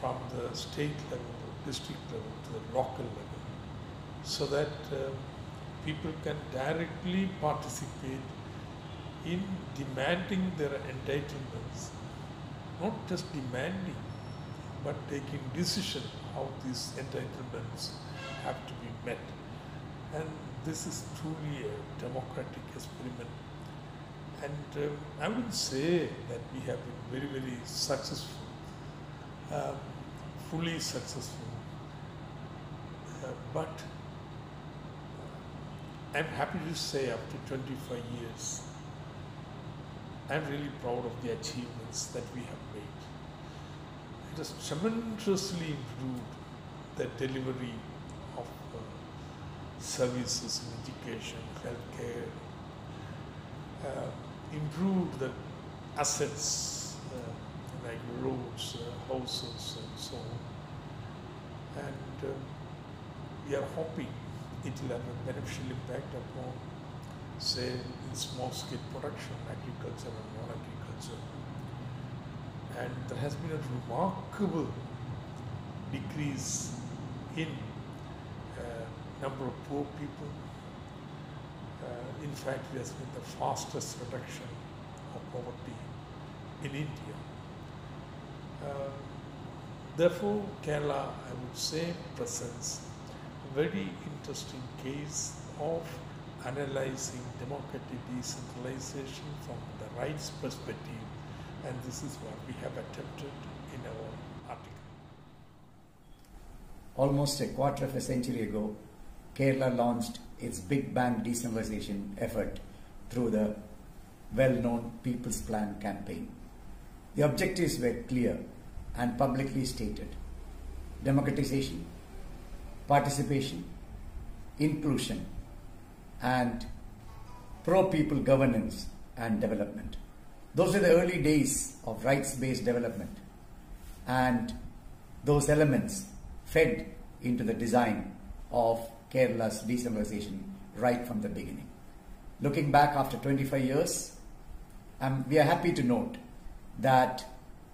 from the state level, district level to the local level, so that uh, people can directly participate in demanding their entitlements, not just demanding, but taking decision how these entitlements have to be met. And this is truly a democratic experiment. And um, I would say that we have been very, very successful, um, fully successful. Uh, but I'm happy to say after 25 years, I'm really proud of the achievements that we have made. It has tremendously improved the delivery of uh, services in education, healthcare, uh, improved the assets uh, like roads, uh, houses, and so on. And um, we are hoping it will have a beneficial impact upon, say, in small scale production, agriculture and non-agriculture. and there has been a remarkable decrease in uh, number of poor people. Uh, in fact, it has been the fastest reduction of poverty in India. Uh, therefore, Kerala, I would say, presents very interesting case of analyzing democratic decentralization from the rights perspective, and this is what we have attempted in our article. Almost a quarter of a century ago, Kerala launched its Big Bang decentralization effort through the well known People's Plan campaign. The objectives were clear and publicly stated democratization, participation, inclusion, and pro people governance and development. Those are the early days of rights based development, and those elements fed into the design of Kerala's decentralization right from the beginning. Looking back after 25 years, um, we are happy to note that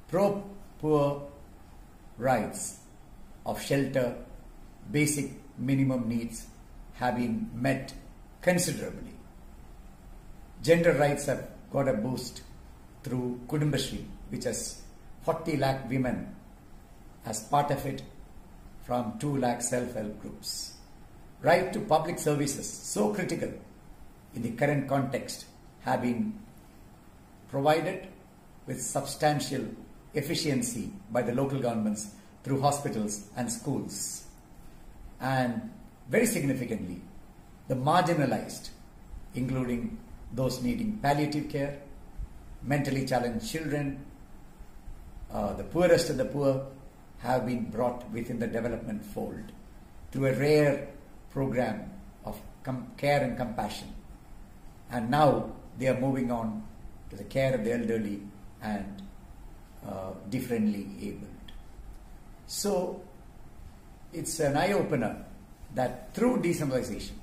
pro poor rights of shelter, basic minimum needs have been met considerably. Gender rights have got a boost through Kudumbashree, which has 40 lakh women as part of it from 2 lakh self-help groups. Right to public services, so critical in the current context, have been provided with substantial efficiency by the local governments through hospitals and schools. And very significantly, the marginalized, including those needing palliative care, mentally challenged children, uh, the poorest of the poor, have been brought within the development fold through a rare program of care and compassion. And now they are moving on to the care of the elderly and uh, differently abled. So it's an eye opener that through decentralization,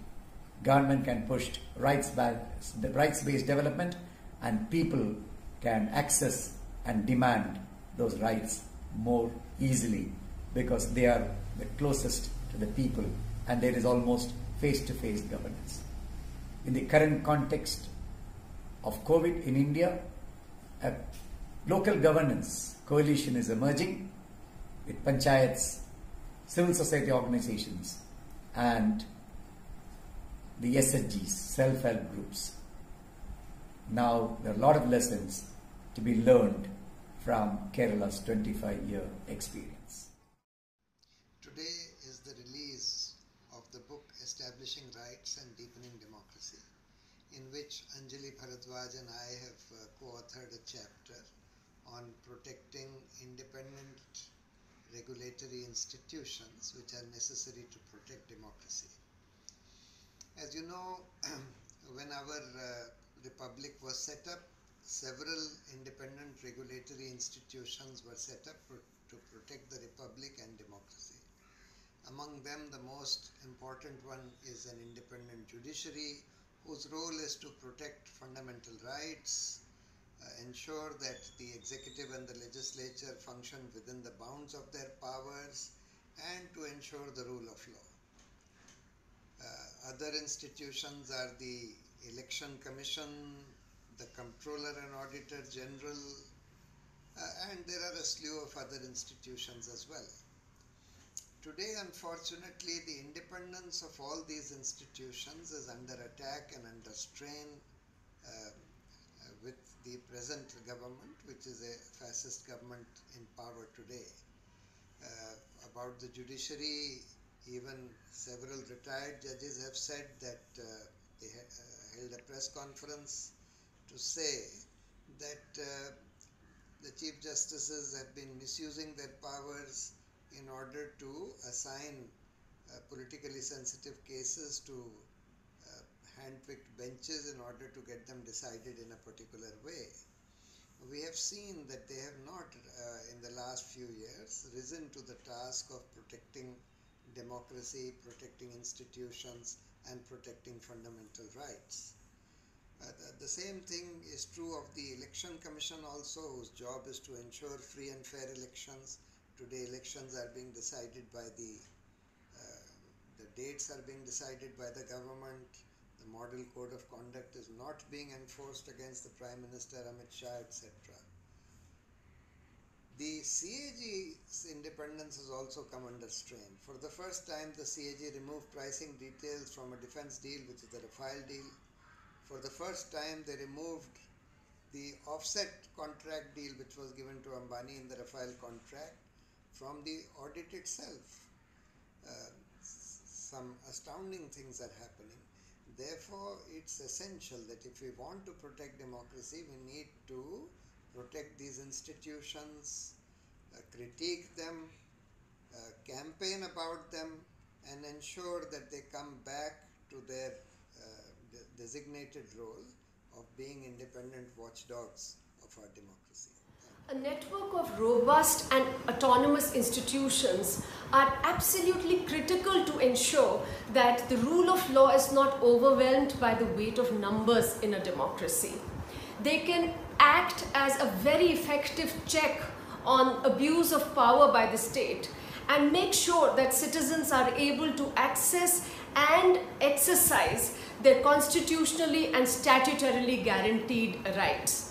government can push rights development and people can access and demand those rights more easily because they are the closest to the people and there is almost face-to-face governance. In the current context of COVID in India, a local governance coalition is emerging with panchayats, civil society organizations and the SHGs, self-help groups. Now there are a lot of lessons to be learned from Kerala's 25-year experience. Today is the release of the book Establishing Rights and Deepening Democracy, in which Anjali Bhardwaj and I have uh, co-authored a chapter on protecting independent regulatory institutions which are necessary to protect democracy. As you know, when our uh, republic was set up, several independent regulatory institutions were set up to protect the republic and democracy. Among them, the most important one is an independent judiciary whose role is to protect fundamental rights, ensure that the executive and the legislature function within the bounds of their powers, and to ensure the rule of law. Uh, other institutions are the Election Commission, the Comptroller and Auditor General, uh, and there are a slew of other institutions as well. Today, unfortunately, the independence of all these institutions is under attack and under strain uh, the present government, which is a fascist government in power today. Uh, about the judiciary, even several retired judges have said that uh, they ha uh, held a press conference to say that uh, the chief justices have been misusing their powers in order to assign uh, politically sensitive cases to hand-picked benches in order to get them decided in a particular way. We have seen that they have not, uh, in the last few years, risen to the task of protecting democracy, protecting institutions, and protecting fundamental rights. Uh, the, the, same thing is true of the Election Commission also, whose job is to ensure free and fair elections. Today, elections are being decided by the, uh, the dates are being decided by the government. The model code of conduct is not being enforced against the Prime Minister Amit Shah, etc. The CAG's independence has also come under strain. For the first time, the CAG removed pricing details from a defense deal, which is the Rafale deal. For the first time, they removed the offset contract deal, which was given to Ambani in the Rafale contract, from the audit itself. Uh, some astounding things are happening. Therefore, it's essential that if we want to protect democracy, we need to protect these institutions, uh, critique them, uh, campaign about them, and ensure that they come back to their uh, de designated role of being independent watchdogs of our democracy. A network of robust and autonomous institutions are absolutely critical to ensure that the rule of law is not overwhelmed by the weight of numbers in a democracy. They can act as a very effective check on abuse of power by the state and make sure that citizens are able to access and exercise their constitutionally and statutorily guaranteed rights.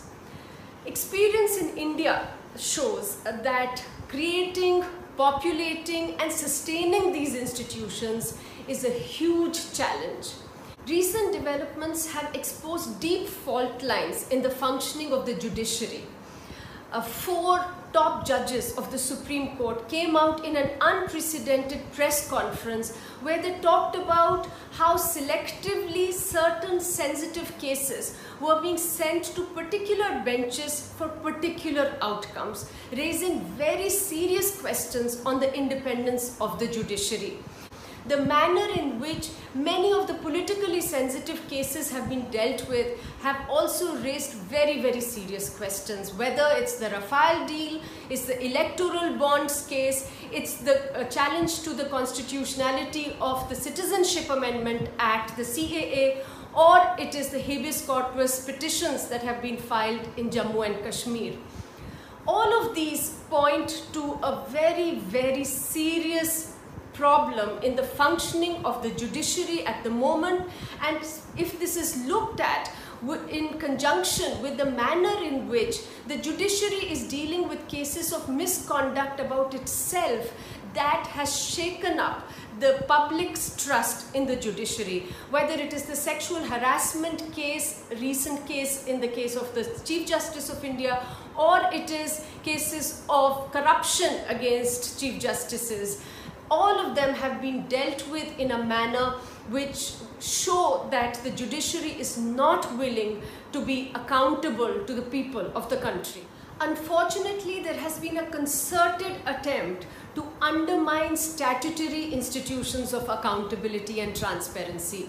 Experience in India shows that creating, populating and sustaining these institutions is a huge challenge. Recent developments have exposed deep fault lines in the functioning of the judiciary. Uh, four top judges of the Supreme Court came out in an unprecedented press conference where they talked about how selectively certain sensitive cases were being sent to particular benches for particular outcomes, raising very serious questions on the independence of the judiciary the manner in which many of the politically sensitive cases have been dealt with have also raised very, very serious questions. Whether it's the Rafale deal, it's the electoral bonds case, it's the uh, challenge to the constitutionality of the Citizenship Amendment Act, the CAA, or it is the habeas corpus petitions that have been filed in Jammu and Kashmir. All of these point to a very, very serious problem in the functioning of the judiciary at the moment. And if this is looked at in conjunction with the manner in which the judiciary is dealing with cases of misconduct about itself that has shaken up the public's trust in the judiciary, whether it is the sexual harassment case, recent case in the case of the Chief Justice of India, or it is cases of corruption against Chief Justices all of them have been dealt with in a manner which show that the judiciary is not willing to be accountable to the people of the country. Unfortunately, there has been a concerted attempt to undermine statutory institutions of accountability and transparency.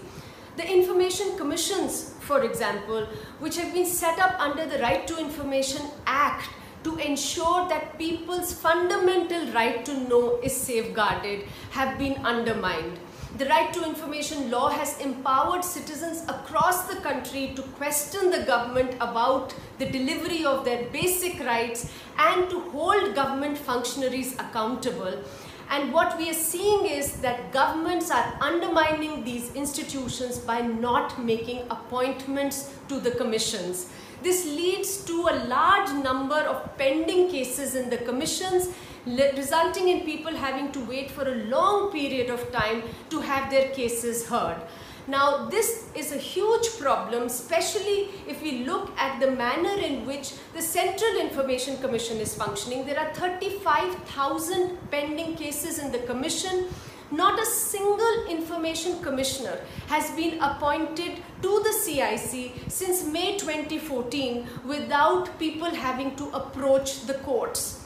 The information commissions, for example, which have been set up under the Right to Information Act to ensure that people's fundamental right to know is safeguarded have been undermined. The right to information law has empowered citizens across the country to question the government about the delivery of their basic rights and to hold government functionaries accountable. And what we are seeing is that governments are undermining these institutions by not making appointments to the commissions. This leads to a large number of pending cases in the commissions resulting in people having to wait for a long period of time to have their cases heard. Now this is a huge problem especially if we look at the manner in which the Central Information Commission is functioning. There are 35,000 pending cases in the commission not a single information commissioner has been appointed to the CIC since May 2014 without people having to approach the courts.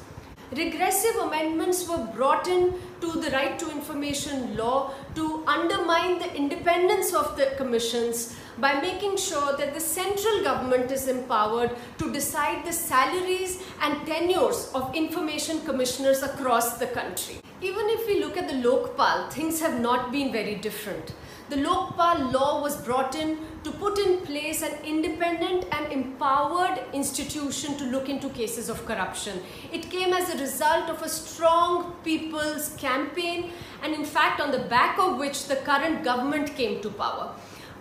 Regressive amendments were brought in to the right to information law to undermine the independence of the commissions by making sure that the central government is empowered to decide the salaries and tenures of information commissioners across the country. Even if we look at the Lokpal, things have not been very different. the Lokpal law was brought in to put in place an independent and empowered institution to look into cases of corruption. It came as a result of a strong people's campaign and in fact on the back of which the current government came to power.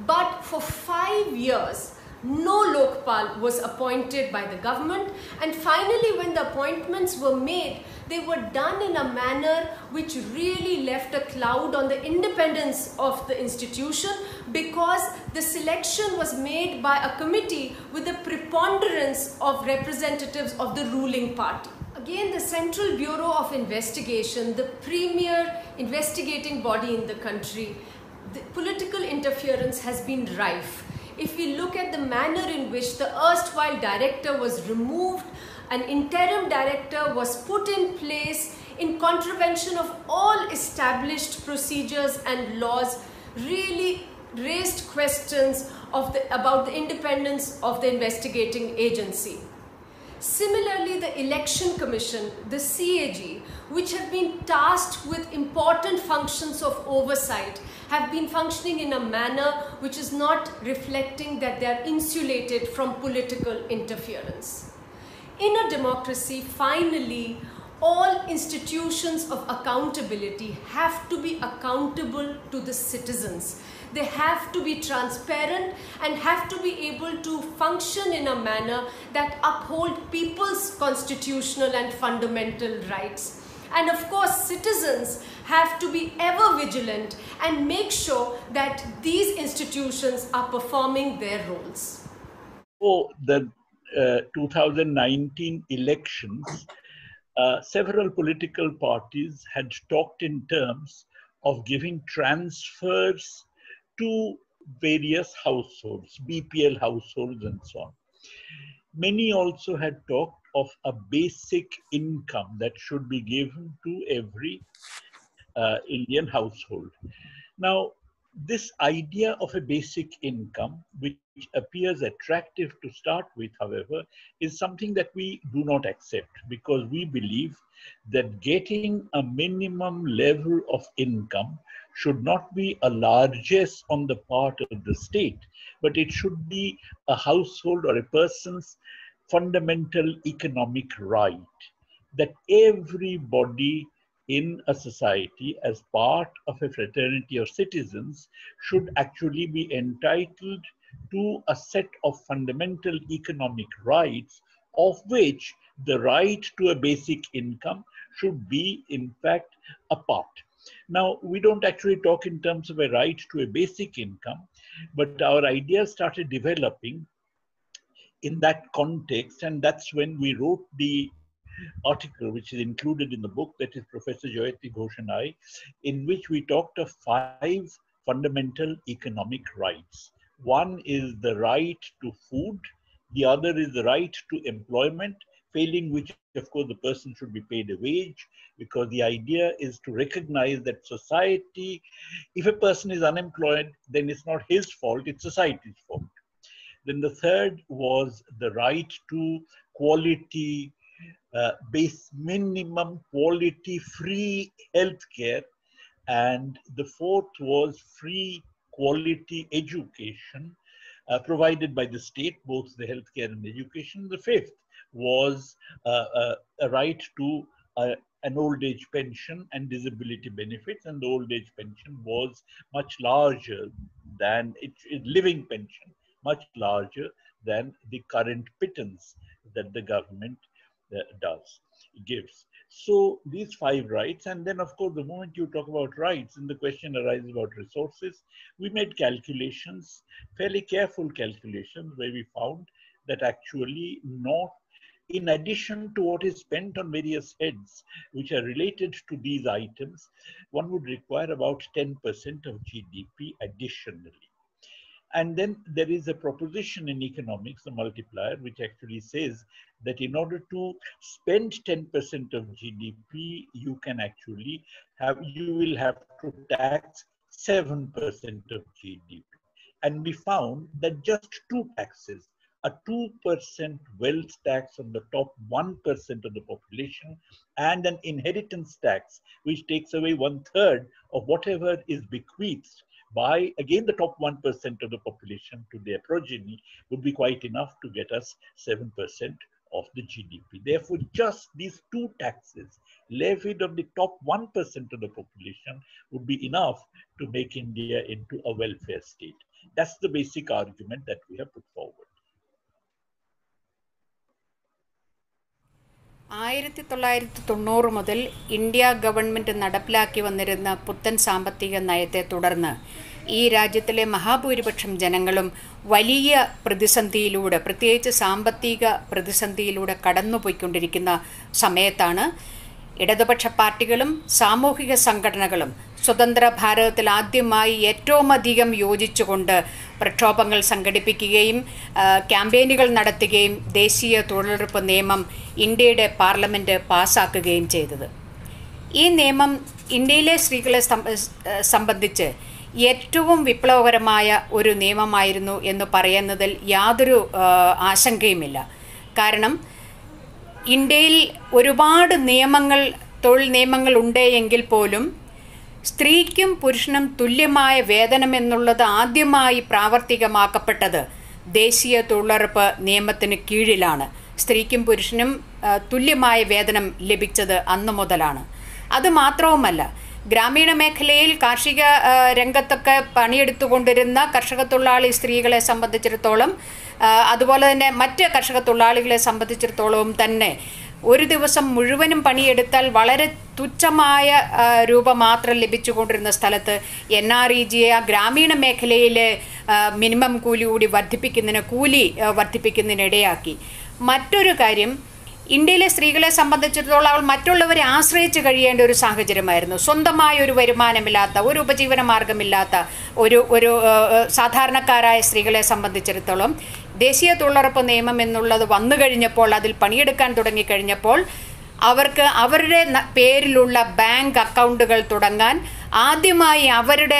But for five years, no Lokpal was appointed by the government and finally when the appointments were made, they were done in a manner which really left a cloud on the independence of the institution because the selection was made by a committee with the preponderance of representatives of the ruling party. Again, the Central Bureau of Investigation, the premier investigating body in the country, the political interference has been rife if we look at the manner in which the erstwhile director was removed, an interim director was put in place in contravention of all established procedures and laws, really raised questions of the, about the independence of the investigating agency. Similarly, the Election Commission, the CAG, which have been tasked with important functions of oversight, have been functioning in a manner which is not reflecting that they are insulated from political interference. In a democracy, finally, all institutions of accountability have to be accountable to the citizens. They have to be transparent and have to be able to function in a manner that uphold people's constitutional and fundamental rights. And of course, citizens have to be ever vigilant and make sure that these institutions are performing their roles. For the uh, 2019 elections, uh, several political parties had talked in terms of giving transfers to various households, BPL households and so on. Many also had talked of a basic income that should be given to every uh, Indian household. Now, this idea of a basic income, which appears attractive to start with, however, is something that we do not accept because we believe that getting a minimum level of income should not be a largesse on the part of the state, but it should be a household or a person's fundamental economic right that everybody in a society as part of a fraternity of citizens should actually be entitled to a set of fundamental economic rights of which the right to a basic income should be in fact a part. Now, we don't actually talk in terms of a right to a basic income, but our ideas started developing in that context, and that's when we wrote the article, which is included in the book, that is Professor Jayati Ghosh and I, in which we talked of five fundamental economic rights. One is the right to food, the other is the right to employment, failing which, of course, the person should be paid a wage, because the idea is to recognize that society, if a person is unemployed, then it's not his fault, it's society's fault. Then the third was the right to quality, base minimum quality free healthcare. And the fourth was free quality education uh, provided by the state, both the healthcare and education. The fifth was uh, uh a right to uh, an old age pension and disability benefits, and the old age pension was much larger than its living pension much larger than the current pittance that the government does, gives. So these five rights, and then of course, the moment you talk about rights and the question arises about resources, we made calculations, fairly careful calculations, where we found that actually not in addition to what is spent on various heads which are related to these items, one would require about 10% of GDP additionally. And then there is a proposition in economics, the multiplier, which actually says that in order to spend 10% of GDP, you can actually have, you will have to tax 7% of GDP. And we found that just two taxes, a 2% wealth tax on the top 1% of the population and an inheritance tax, which takes away one third of whatever is bequeathed by again the top 1% of the population to their progeny would be quite enough to get us 7% of the GDP. Therefore, just these two taxes levied on the top 1% of the population would be enough to make India into a welfare state. That's the basic argument that we have put forward. ആയിരത്തി തൊള്ളായിരത്തി തൊണ്ണൂറ് മുതൽ India government നടപ്പിലാക്കി വന്നിരുന്ന പുത്തൻ സാമ്പത്തിക നയത്തെ തുടർന്ന് ഈ രാജ്യത്തിലെ മഹാഭൂരിപക്ഷം ജനങ്ങളും വലിയ പ്രതിസന്ധിയിലൂടെ പ്രത്യേകിച്ച് സാമ്പത്തിക പ്രതിസന്ധിയിലൂടെ കടന്നുപോയിക്കൊണ്ടിരിക്കുന്ന സമയത്താണ് ഇടതുപക്ഷ പാർട്ടികളും സാമൂഹിക സംഘടനകളും സ്വതന്ത്ര ഭാരതത്തിൽ ആദ്യമായി ഏറ്റവും അധികം യോജിച്ചുകൊണ്ട് പ്രക്ഷോഭങ്ങൾ സംഘടിപ്പിക്കുകയും ക്യാമ്പയിനുകൾ നടത്തുകയും ദേശീയ തൊഴിലുറപ്പ് നിയമം ഇന്ത്യയുടെ പാർലമെന്റ് പാസാക്കുകയും ചെയ്തത്. ഈ നിയമം ഇന്ത്യയിലെ സ്ത്രീകളെ സംബന്ധിച്ച് ഏറ്റവും വിപ്ലവകരമായ ഒരു നിയമമായിരുന്നു എന്ന് പറയുന്നതിൽ യാതൊരു ആശങ്കയുമില്ല. കാരണം ഇന്ത്യയിൽ ഒരുപാട് നിയമങ്ങൾ തൊഴിൽ നിയമങ്ങൾ ഉണ്ട് എങ്കിൽ പോലും സ്ത്രീക്കും പുരുഷനും തുല്യമായ വേതനം എന്നുള്ളത് ആദ്യമായി പ്രാവർത്തികമാക്കപ്പെട്ടത് ദേശീയ തൊഴിലുറപ്പ് നിയമത്തിന് കീഴിലാണ്. സ്ത്രീക്കും പുരുഷനും തുല്യമായ വേതനം ലഭിച്ചത് അന്നു മുതലാണ്. അത് മാത്രവുമല്ല ഗ്രാമീണ മേഖലയിൽ കാർഷിക രംഗത്തൊക്കെ പണിയെടുത്തുകൊണ്ടിരുന്ന കർഷക തൊഴിലാളി സ്ത്രീകളെ സംബന്ധിച്ചിടത്തോളം അതുപോലെ തന്നെ മറ്റ് കർഷക തൊഴിലാളികളെ സംബന്ധിച്ചിടത്തോളവും തന്നെ ഒരു ദിവസം മുഴുവനും പണിയെടുത്താൽ വളരെ തുച്ഛമായ രൂപ മാത്രം ലഭിച്ചുകൊണ്ടിരുന്ന സ്ഥലത്ത് എൻ ആർ ഇ ജി ആ ഗ്രാമീണ മേഖലയിലെ മിനിമം കൂലി കൂടി വർദ്ധിപ്പിക്കുന്നതിന് കൂലി വർദ്ധിപ്പിക്കുന്നതിനിടയാക്കി. മറ്റൊരു കാര്യം ഇന്ത്യയിലെ സ്ത്രീകളെ സംബന്ധിച്ചിടത്തോളം അവൾ മറ്റുള്ളവരെ ആശ്രയിച്ച് കഴിയേണ്ട ഒരു സാഹചര്യമായിരുന്നു. സ്വന്തമായ ഒരു വരുമാനമില്ലാത്ത ഒരു ഉപജീവന മാർഗമില്ലാത്ത ഒരു ഒരു സാധാരണക്കാരായ സ്ത്രീകളെ സംബന്ധിച്ചിടത്തോളം ദേശീയ തൊഴിലുറപ്പ് നിയമം എന്നുള്ളത് വന്നു കഴിഞ്ഞപ്പോൾ അതിൽ പണിയെടുക്കാൻ തുടങ്ങിക്കഴിഞ്ഞപ്പോൾ അവർക്ക് അവരുടെ പേരിലുള്ള ബാങ്ക് അക്കൗണ്ടുകൾ തുടങ്ങാൻ ആദ്യമായി അവരുടെ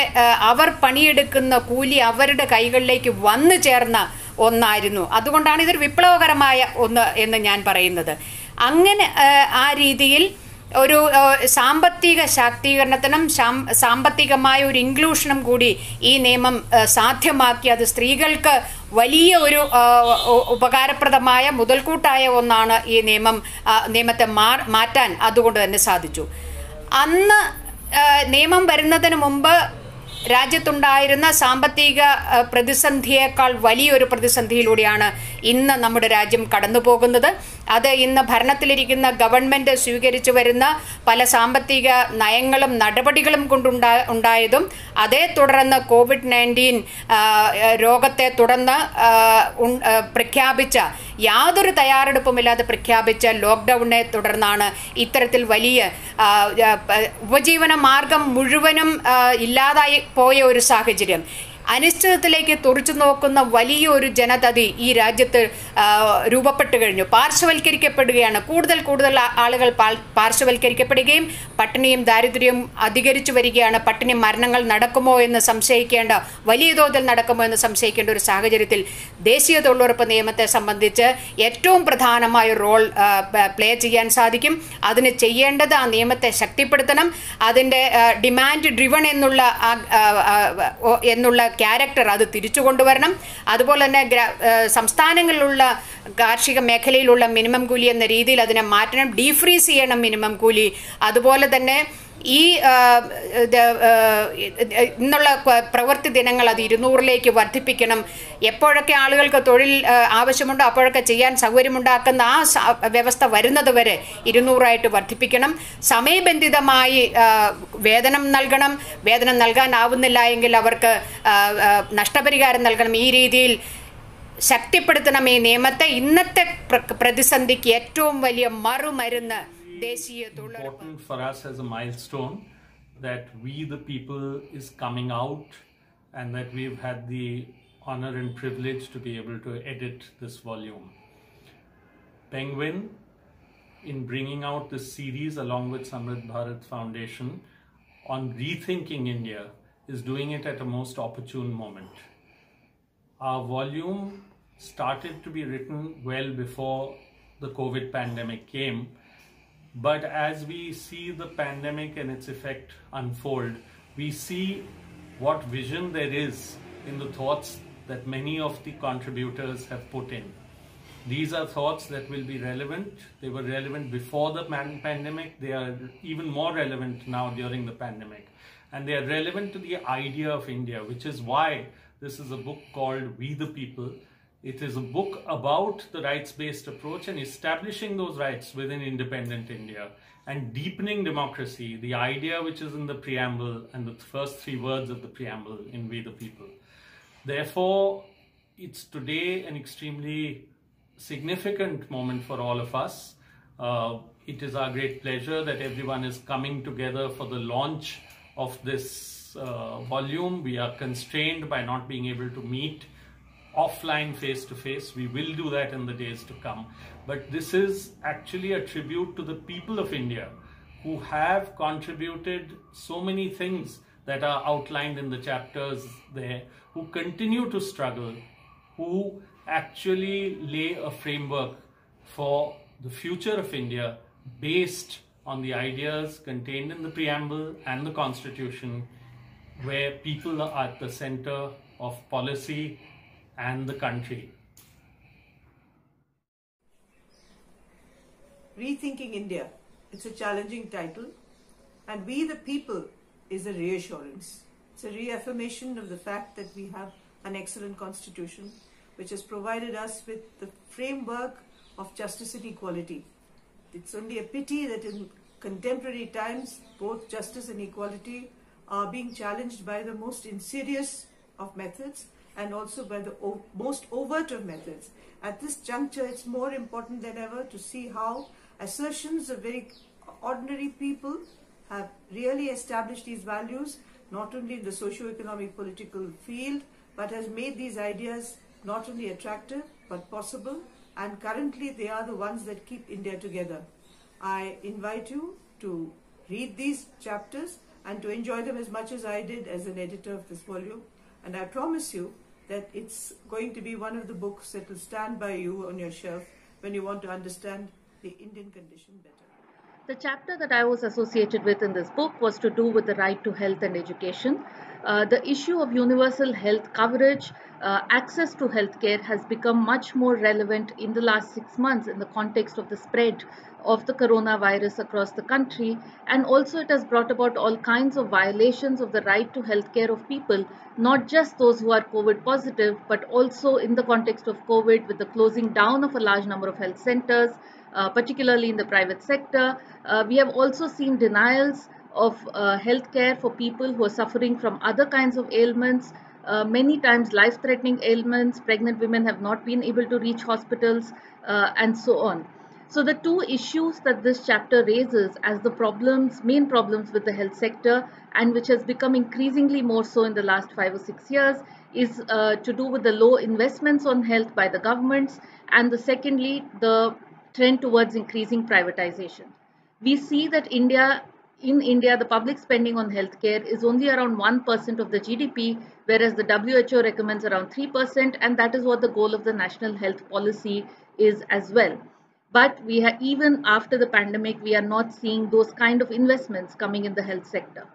അവർ പണിയെടുക്കുന്ന കൂലി അവരുടെ കൈകളിലേക്ക് വന്നു ചേർന്ന ഒന്നായിരുന്നു. അതുകൊണ്ടാണ് ഇതൊരു വിപ്ലവകരമായ ഒന്ന് എന്ന് ഞാൻ പറയുന്നത്. അങ്ങനെ ആ രീതിയിൽ ഒരു സാമ്പത്തിക ശാക്തീകരണത്തിനും സാമ്പത്തികമായ ഒരു ഇൻക്ലൂഷനും കൂടി ഈ നിയമം സാധ്യമാക്കി. അത് സ്ത്രീകൾക്ക് വലിയ ഒരു ഉപകാരപ്രദമായ മുതൽക്കൂട്ടായ ഒന്നാണ് ഈ നിയമം നിയമത്തെ മാറ്റാൻ അതുകൊണ്ട് തന്നെ സാധിച്ചു. അന്ന് നിയമം വരുന്നതിന് മുമ്പ് രാജ്യത്തുണ്ടായിരുന്ന സാമ്പത്തിക പ്രതിസന്ധിയേക്കാൾ വലിയൊരു പ്രതിസന്ധിയിലൂടെയാണ് ഇന്ന് നമ്മുടെ രാജ്യം കടന്നു പോകുന്നത് അത് ഇന്ന് ഭരണത്തിലിരിക്കുന്ന ഗവൺമെന്റ് സ്വീകരിച്ചു വരുന്ന പല സാമ്പത്തിക നയങ്ങളും നടപടികളും കൊണ്ടുണ്ടാ ഉണ്ടായതും അതേ തുടർന്ന് കോവിഡ് നയന്റീൻ രോഗത്തെ തുടർന്ന് പ്രഖ്യാപിച്ച യാതൊരു തയ്യാറെടുപ്പുമില്ലാതെ പ്രഖ്യാപിച്ച ലോക്ക്ഡൗണിനെ തുടർന്നാണ് ഇത്തരത്തിൽ വലിയ ഉപജീവന മാർഗം മുഴുവനും ഇല്ലാതായി പോയ ഒരു സാഹചര്യം. അനിശ്ചിതത്തിലേക്ക് തുറച്ചു നോക്കുന്ന വലിയൊരു ജനതതി ഈ രാജ്യത്ത് രൂപപ്പെട്ടു കഴിഞ്ഞു. പാർശ്വവൽക്കരിക്കപ്പെടുകയാണ്. കൂടുതൽ കൂടുതൽ ആളുകൾ പാർശ്വവൽക്കരിക്കപ്പെടുകയും പട്ടിണിയും ദാരിദ്ര്യവും അധികരിച്ചു വരികയാണ്. പട്ടിണി മരണങ്ങൾ നടക്കുമോ എന്ന് സംശയിക്കേണ്ട വലിയ തോതിൽ നടക്കുമോ എന്ന് സംശയിക്കേണ്ട ഒരു സാഹചര്യത്തിൽ ദേശീയ തൊഴിലുറപ്പ് നിയമത്തെ സംബന്ധിച്ച് ഏറ്റവും പ്രധാനമായ റോൾ പ്ലേ ചെയ്യാൻ സാധിക്കും. അതിന് ചെയ്യേണ്ടത് ആ നിയമത്തെ ശക്തിപ്പെടുത്തണം. അതിന്റെ ഡിമാൻഡ് ഡ്രിവൺ എന്നുള്ള എന്നുള്ള ക്യാരക്ടർ അത് തിരിച്ചു കൊണ്ടുവരണം. അതുപോലെ തന്നെ സംസ്ഥാനങ്ങളിലുള്ള കാർഷിക മേഖലയിലുള്ള മിനിമം കൂലി എന്ന രീതിയിൽ അതിനെ മാറ്റണം. ഡീഫ്രീസ് ചെയ്യണം മിനിമം കൂലി. അതുപോലെ തന്നെ ഈ ഇന്നുള്ള പ്രവൃത്തി ദിനങ്ങൾ അത് ഇരുന്നൂറിലേക്ക് വർദ്ധിപ്പിക്കണം. എപ്പോഴൊക്കെ ആളുകൾക്ക് തൊഴിൽ ആവശ്യമുണ്ടോ അപ്പോഴൊക്കെ ചെയ്യാൻ സൗകര്യമുണ്ടാക്കുന്ന ആ വ്യവസ്ഥ വരുന്നത് വരെ ഇരുന്നൂറായിട്ട് വർദ്ധിപ്പിക്കണം. സമയബന്ധിതമായി വേതനം നൽകണം. വേതനം നൽകാനാവുന്നില്ല എങ്കിൽ അവർക്ക് നഷ്ടപരിഹാരം നൽകണം. ഈ രീതിയിൽ ശക്തിപ്പെടുത്തണം ഈ നിയമത്തെ. ഇന്നത്തെ പ്രതിസന്ധിക്ക് ഏറ്റവും വലിയ മറുമരുന്ന് important for us as a milestone that we the people is coming out and that we've had the honor and privilege to be able to edit this volume. Penguin, in bringing out this series along with Samruddha Bharat Foundation on rethinking India, is doing it at a most opportune moment. Our volume started to be written well before the COVID pandemic came but as we see the pandemic and its effect unfold, we see what vision there is in the thoughts that many of the contributors have put in. These are thoughts that will be relevant. They were relevant before the pandemic. They are even more relevant now during the pandemic. And they are relevant to the idea of India, which is why this is a book called We the People. It is a book about the rights-based approach and establishing those rights within independent India and deepening democracy, the idea which is in the preamble and the first three words of the preamble in We the People. Therefore, it's today an extremely significant moment for all of us. Uh, it is our great pleasure that everyone is coming together for the launch of this uh, volume. We are constrained by not being able to meet offline face to face. We will do that in the days to come. But this is actually a tribute to the people of India who have contributed so many things that are outlined in the chapters there, who continue to struggle, who actually lay a framework for the future of India based on the ideas contained in the preamble and the constitution, where people are at the center of policy and the country. Rethinking India. It's a challenging title. And We the People is a reassurance. It's a reaffirmation of the fact that we have an excellent constitution which has provided us with the framework of justice and equality. It's only a pity that in contemporary times, both justice and equality are being challenged by the most insidious of methods and also by the most overt of methods. At this juncture, it's more important than ever to see how assertions of very ordinary people have really established these values, not only in the socio-economic political field, but has made these ideas not only attractive, but possible, and currently they are the ones that keep India together. I invite you to read these chapters and to enjoy them as much as I did as an editor of this volume. And I promise you that it's going to be one of the books that will stand by you on your shelf when you want to understand the Indian condition better. The chapter that I was associated with in this book was to do with the right to health and education. Uh, the issue of universal health coverage, uh, access to healthcare has become much more relevant in the last six months in the context of the spread of the coronavirus across the country. And also, it has brought about all kinds of violations of the right to healthcare of people, not just those who are COVID positive, but also in the context of COVID with the closing down of a large number of health centers, uh, particularly in the private sector. Uh, we have also seen denials of uh, health care for people who are suffering from other kinds of ailments. Uh, many times life threatening ailments, pregnant women have not been able to reach hospitals uh, and so on. So the two issues that this chapter raises as the problems, main problems with the health sector and which has become increasingly more so in the last five or six years is uh, to do with the low investments on health by the governments and the secondly the trend towards increasing privatization. We see that India, in India, the public spending on healthcare is only around 1% of the GDP, whereas the WHO recommends around 3%, and that is what the goal of the national health policy is as well. But we have, even after the pandemic, we are not seeing those kind of investments coming in the health sector.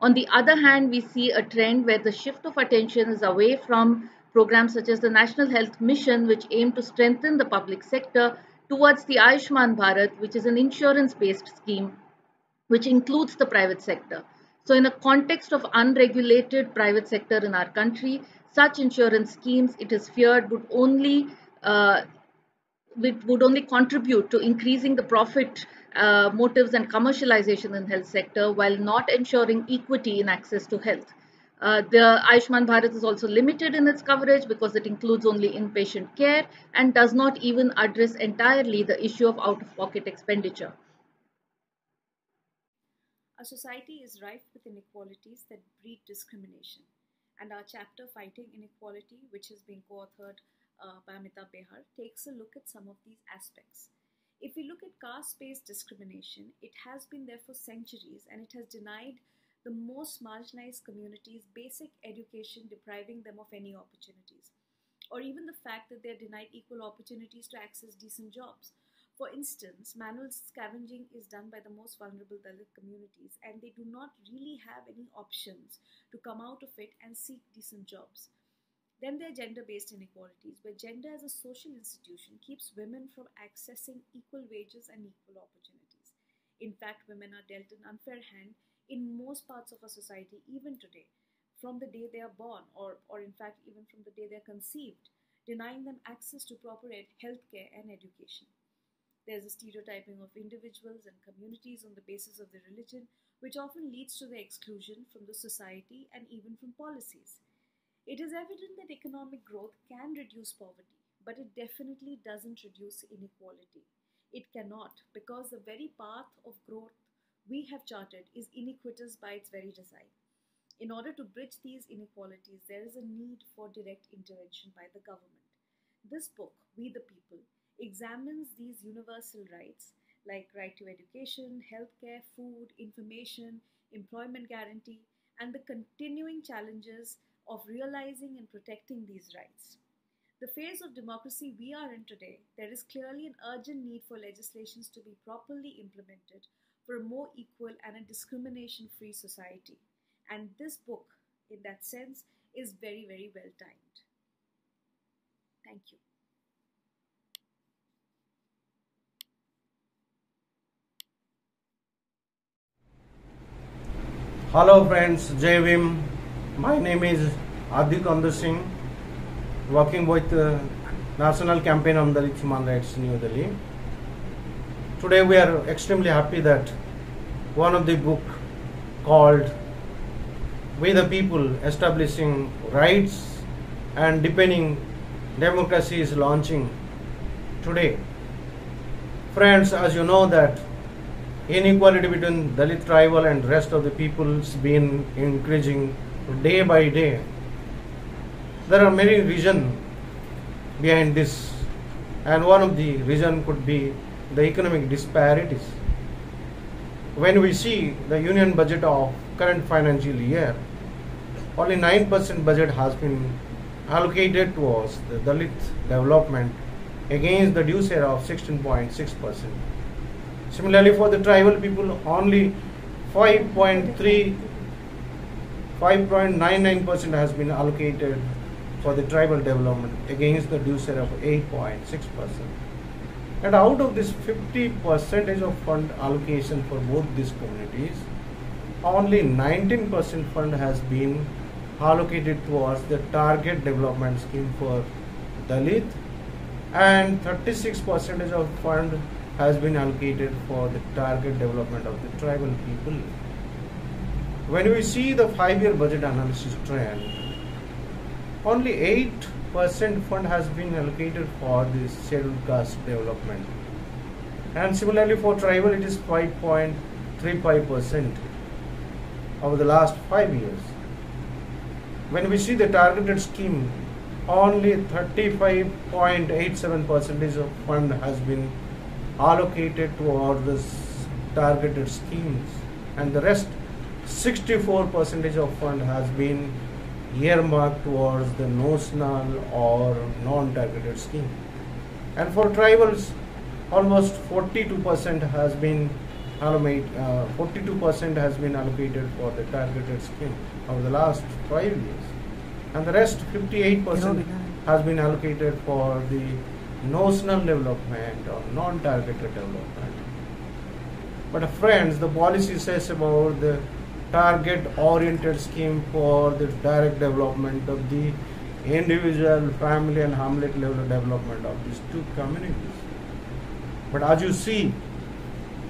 On the other hand, we see a trend where the shift of attention is away from programs such as the National Health Mission, which aim to strengthen the public sector, towards the Ayushman Bharat, which is an insurance-based scheme, which includes the private sector. So in a context of unregulated private sector in our country, such insurance schemes, it is feared, would only uh, would only contribute to increasing the profit uh, motives and commercialization in health sector while not ensuring equity in access to health. Uh, the Ayushman Bharat is also limited in its coverage because it includes only inpatient care and does not even address entirely the issue of out-of-pocket expenditure. Our society is rife with inequalities that breed discrimination. And our chapter, Fighting Inequality, which has been co-authored uh, by Amitabh Behar, takes a look at some of these aspects. If we look at caste-based discrimination, it has been there for centuries and it has denied the most marginalized communities basic education, depriving them of any opportunities. Or even the fact that they are denied equal opportunities to access decent jobs. For instance, manual scavenging is done by the most vulnerable Dalit communities, and they do not really have any options to come out of it and seek decent jobs. Then there are gender based inequalities, where gender as a social institution keeps women from accessing equal wages and equal opportunities. In fact, women are dealt an unfair hand in most parts of our society, even today, from the day they are born, or, or in fact, even from the day they are conceived, denying them access to proper health care and education. There's a stereotyping of individuals and communities on the basis of their religion, which often leads to their exclusion from the society and even from policies. It is evident that economic growth can reduce poverty, but it definitely doesn't reduce inequality. It cannot, because the very path of growth we have charted is iniquitous by its very design. In order to bridge these inequalities, there is a need for direct intervention by the government. This book, We the People, examines these universal rights like right to education, healthcare, food, information, employment guarantee, and the continuing challenges of realizing and protecting these rights. The phase of democracy we are in today, there is clearly an urgent need for legislations to be properly implemented for a more equal and a discrimination free society. And this book, in that sense, is very, very well timed. Thank you. Hello friends, Jai Bhim. My name is Adikanda Singh, working with the National Campaign on Dalit Human Rights, New Delhi. Today we are extremely happy that one of the book called We the People Establishing Rights and Deepening Democracy is launching today. Friends, as you know that inequality between Dalit tribal and rest of the peoples been increasing day by day. There are many reasons behind this and one of the reason could be the economic disparities. When we see the union budget of current financial year, only 9% budget has been allocated towards the Dalit development against the due share of 16.6%. Similarly, for the tribal people, only 5.3 5.99% has been allocated for the tribal development against the due share of 8.6%. And out of this 50% of fund allocation for both these communities, only 19% fund has been allocated towards the target development scheme for Dalit and 36% of fund has been allocated for the target development of the tribal people. When we see the five-year budget analysis trend, only 8% fund has been allocated for the scheduled caste development. And similarly for tribal, it is 5.35% over the last five years. When we see the targeted scheme, only 35.87% of fund has been allocated toward the targeted schemes. And the rest 64 percentage of fund has been earmarked towards the notional or non-targeted scheme. And for tribals almost 42 percent has been uh, 42 percent has been allocated for the targeted scheme over the last five years. And the rest 58 percent has been allocated for the notional development or non-targeted development. But friends, the policy says about the target-oriented scheme for the direct development of the individual, family and hamlet level development of these two communities. But as you see,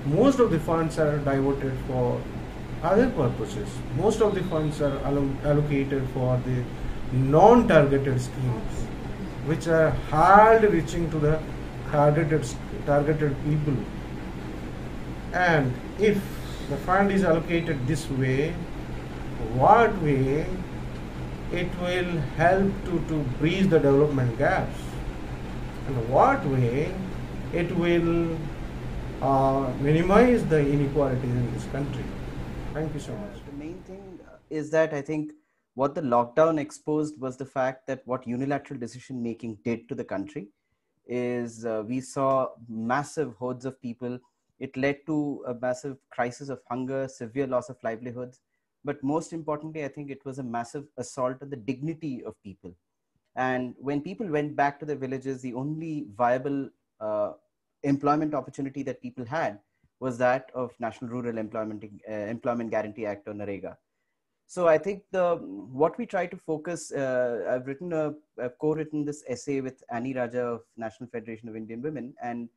most of the funds are diverted for other purposes. Most of the funds are allocated for the non-targeted schemes which are hard reaching to the targeted targeted people. And if the fund is allocated this way what way it will help to, to bridge the development gaps? And what way it will uh, minimize the inequalities in this country? Thank you so much. the main thing is that i think what the lockdown exposed was the fact that what unilateral decision making did to the country is uh, we saw massive hordes of people. It led to a massive crisis of hunger, severe loss of livelihoods. But most importantly, I think it was a massive assault on the dignity of people. And when people went back to their villages, the only viable uh, employment opportunity that people had was that of National Rural Employment, uh, Employment Guarantee Act or NREGA. So I think the what we try to focus, uh, I've written a, a co-written this essay with Annie Raja of National Federation of Indian Women, and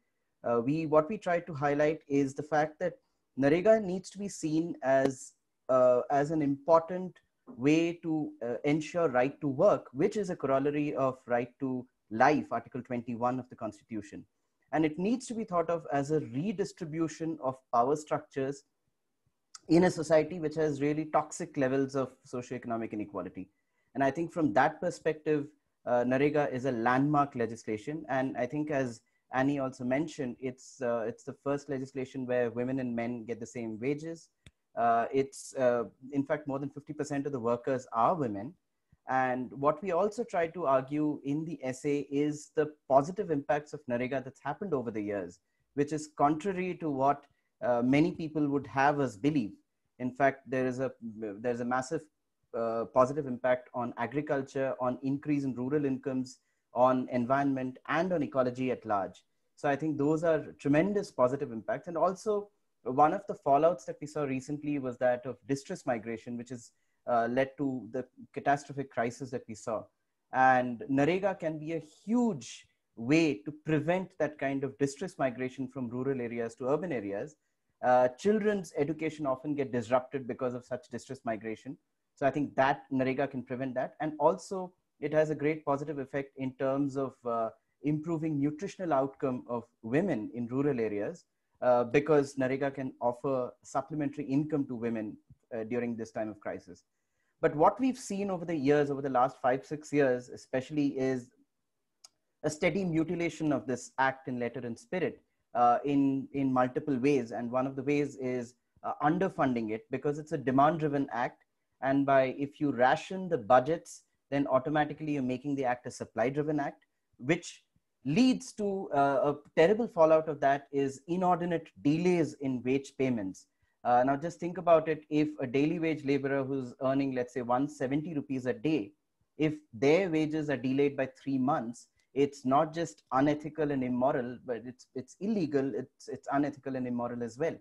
uh, we what we try to highlight is the fact that narega needs to be seen as uh, as an important way to uh, ensure right to work, which is a corollary of right to life, Article 21 of the Constitution. And it needs to be thought of as a redistribution of power structures in a society which has really toxic levels of socioeconomic inequality. And I think from that perspective, uh, NREGA is a landmark legislation. And I think as Annie also mentioned, it's, uh, it's the first legislation where women and men get the same wages. Uh, it's, uh, in fact, more than 50% of the workers are women. And what we also try to argue in the essay is the positive impacts of NREGA that's happened over the years, which is contrary to what uh, many people would have us believe. In fact, there is a there's a massive uh, positive impact on agriculture, on increase in rural incomes, on environment, and on ecology at large. So I think those are tremendous positive impacts. And also, one of the fallouts that we saw recently was that of distress migration, which has uh, led to the catastrophic crisis that we saw. And Narega can be a huge way to prevent that kind of distress migration from rural areas to urban areas uh, children's education often get disrupted because of such distress migration. So I think that NREGA can prevent that. And also it has a great positive effect in terms of uh, improving nutritional outcome of women in rural areas uh, because NREGA can offer supplementary income to women uh, during this time of crisis. But what we've seen over the years, over the last five, six years, especially is a steady mutilation of this act in letter and spirit uh, in, in multiple ways. And one of the ways is uh, underfunding it because it's a demand driven act. And by if you ration the budgets, then automatically you're making the act a supply driven act, which leads to uh, a terrible fallout of that is inordinate delays in wage payments. Uh, now just think about it. If a daily wage laborer who's earning, let's say 170 rupees a day, if their wages are delayed by three months, it's not just unethical and immoral, but it's it's illegal. It's it's unethical and immoral as well.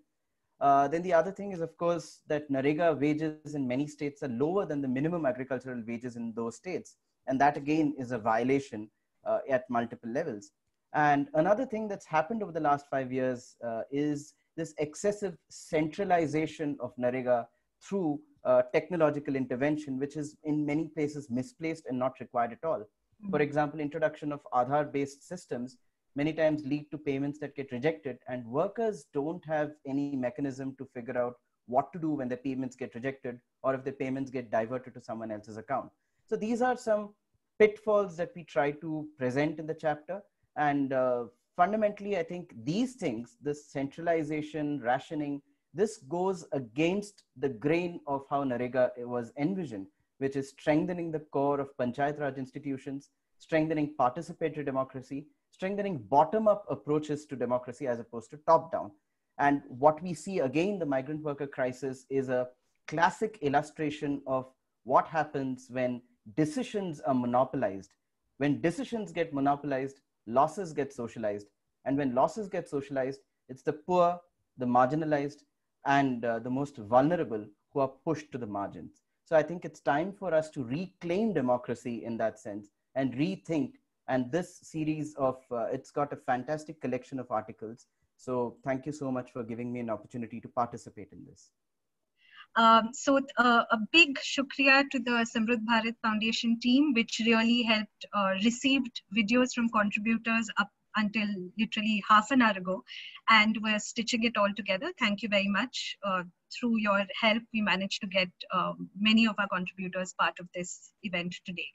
Uh, then the other thing is, of course, that Narega wages in many states are lower than the minimum agricultural wages in those states, and that again is a violation uh, at multiple levels. And another thing that's happened over the last five years uh, is this excessive centralization of Narega through uh, technological intervention, which is in many places misplaced and not required at all. For example, introduction of Aadhaar-based systems many times lead to payments that get rejected and workers don't have any mechanism to figure out what to do when their payments get rejected or if their payments get diverted to someone else's account. So these are some pitfalls that we try to present in the chapter. And uh, fundamentally, I think these things, this centralization, rationing, this goes against the grain of how Narega was envisioned which is strengthening the core of Panchayat Raj institutions, strengthening participatory democracy, strengthening bottom up approaches to democracy as opposed to top down. And what we see again, the migrant worker crisis is a classic illustration of what happens when decisions are monopolized. When decisions get monopolized, losses get socialized. And when losses get socialized, it's the poor, the marginalized, and uh, the most vulnerable who are pushed to the margins. So I think it's time for us to reclaim democracy in that sense and rethink. And this series of, uh, it's got a fantastic collection of articles. So thank you so much for giving me an opportunity to participate in this. Um, so uh, a big shukriya to the Samruddh Bharat Foundation team, which really helped, uh, received videos from contributors up until literally half an hour ago, and we're stitching it all together. Thank you very much. Uh, through your help, we managed to get um, many of our contributors part of this event today.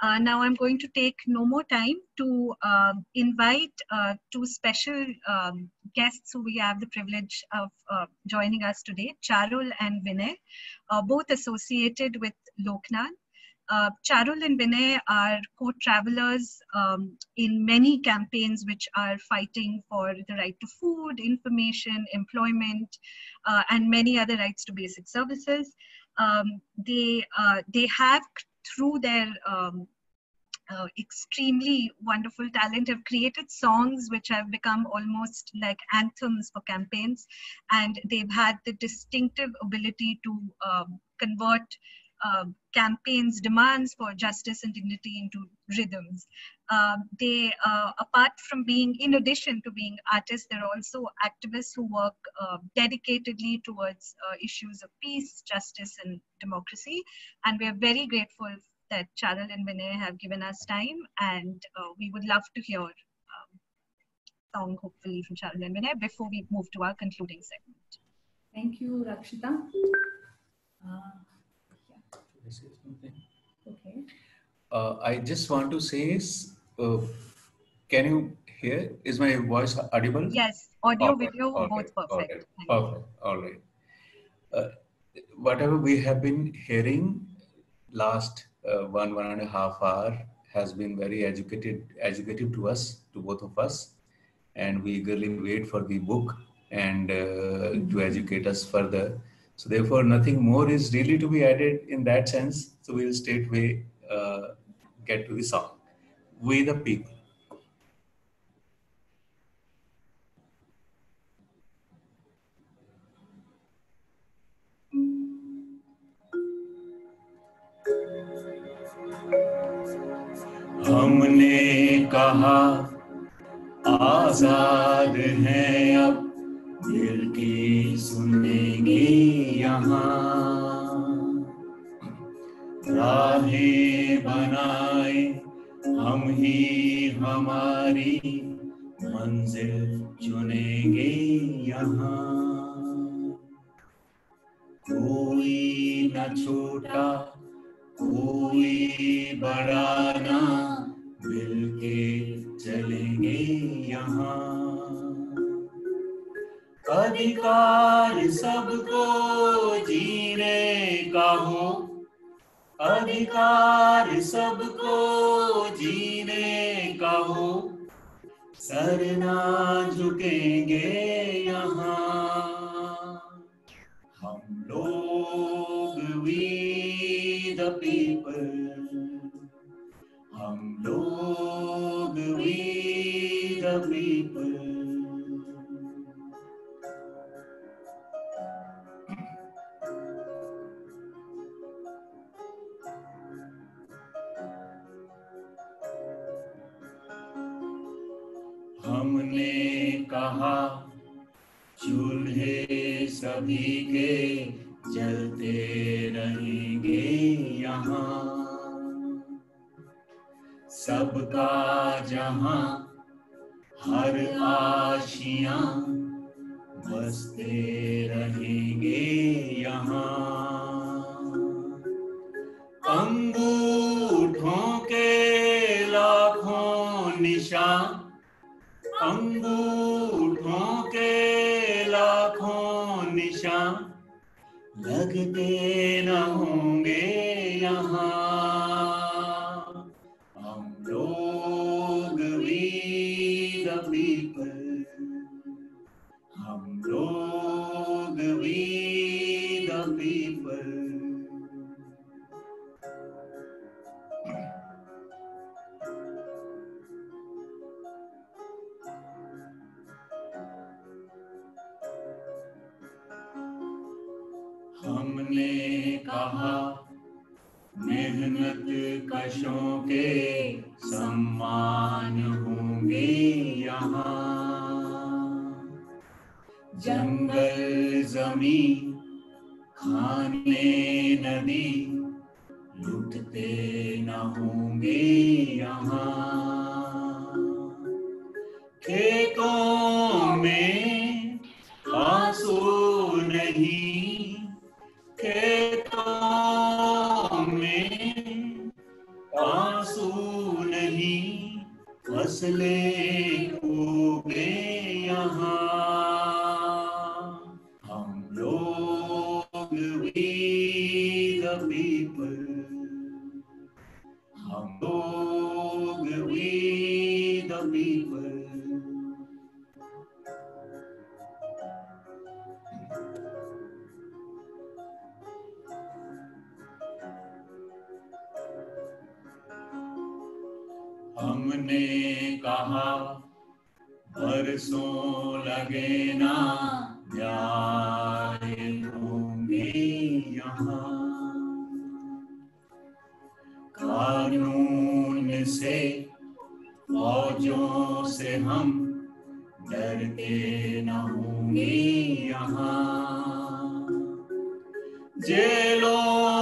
Uh, now I'm going to take no more time to uh, invite uh, two special um, guests who we have the privilege of uh, joining us today, Charul and Vinay, uh, both associated with Loknaad. Uh, Charul and Vinay are co-travelers um, in many campaigns which are fighting for the right to food, information, employment, uh, and many other rights to basic services. Um, they, uh, they have, through their um, uh, extremely wonderful talent have created songs which have become almost like anthems for campaigns and they've had the distinctive ability to um, convert uh, campaigns demands for justice and dignity into rhythms um, they uh, apart from being in addition to being artists they're also activists who work uh, dedicatedly towards uh, issues of peace justice and democracy and we are very grateful that Charul and Vinay have given us time, and we would love to hear um, song, hopefully, from Charul and Vinay before we move to our concluding segment. Thank you, Rakshita. Uh, yeah. Okay. Uh, I just want to say uh, can you hear? Is my voice audible? Yes, audio, video, both perfect. All right. Perfect. All right. Uh, whatever we have been hearing last uh, one one and a half hour has been very educated educative to us to both of us and we eagerly wait for the book and uh, mm-hmm. to educate us further so therefore nothing more is really to be added in that sense so we'll straightway uh, get to the song we the people हमने कहा आजाद हैं अब बनाए हम ही हमारी मंजिल चुनेंगे यहाँ। कोई न छोटा, कोई बड़ा ना मिलके चलेंगे यहाँ। अधिकार सबको जीने का हो अधिकार सबको जीने का हो। सर ना झुकेंगे यहाँ। हम लोग वी द पीपल। हम लोग वी द पीपल। कहा चूल्हे सभी के जलते रहेंगे यहाँ। सबका जहाँ हर आशिया बसते रहेंगे यहाँ। Yeah. कशों के सम्मान होंगे यहाँ। जंगल जमी खाने नदी लुटते न होंगे यहाँ। खेतों Sele. लगे न्याय कानून से फौजों से हम डरते न होंगे यहाँ। जेलों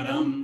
धर्म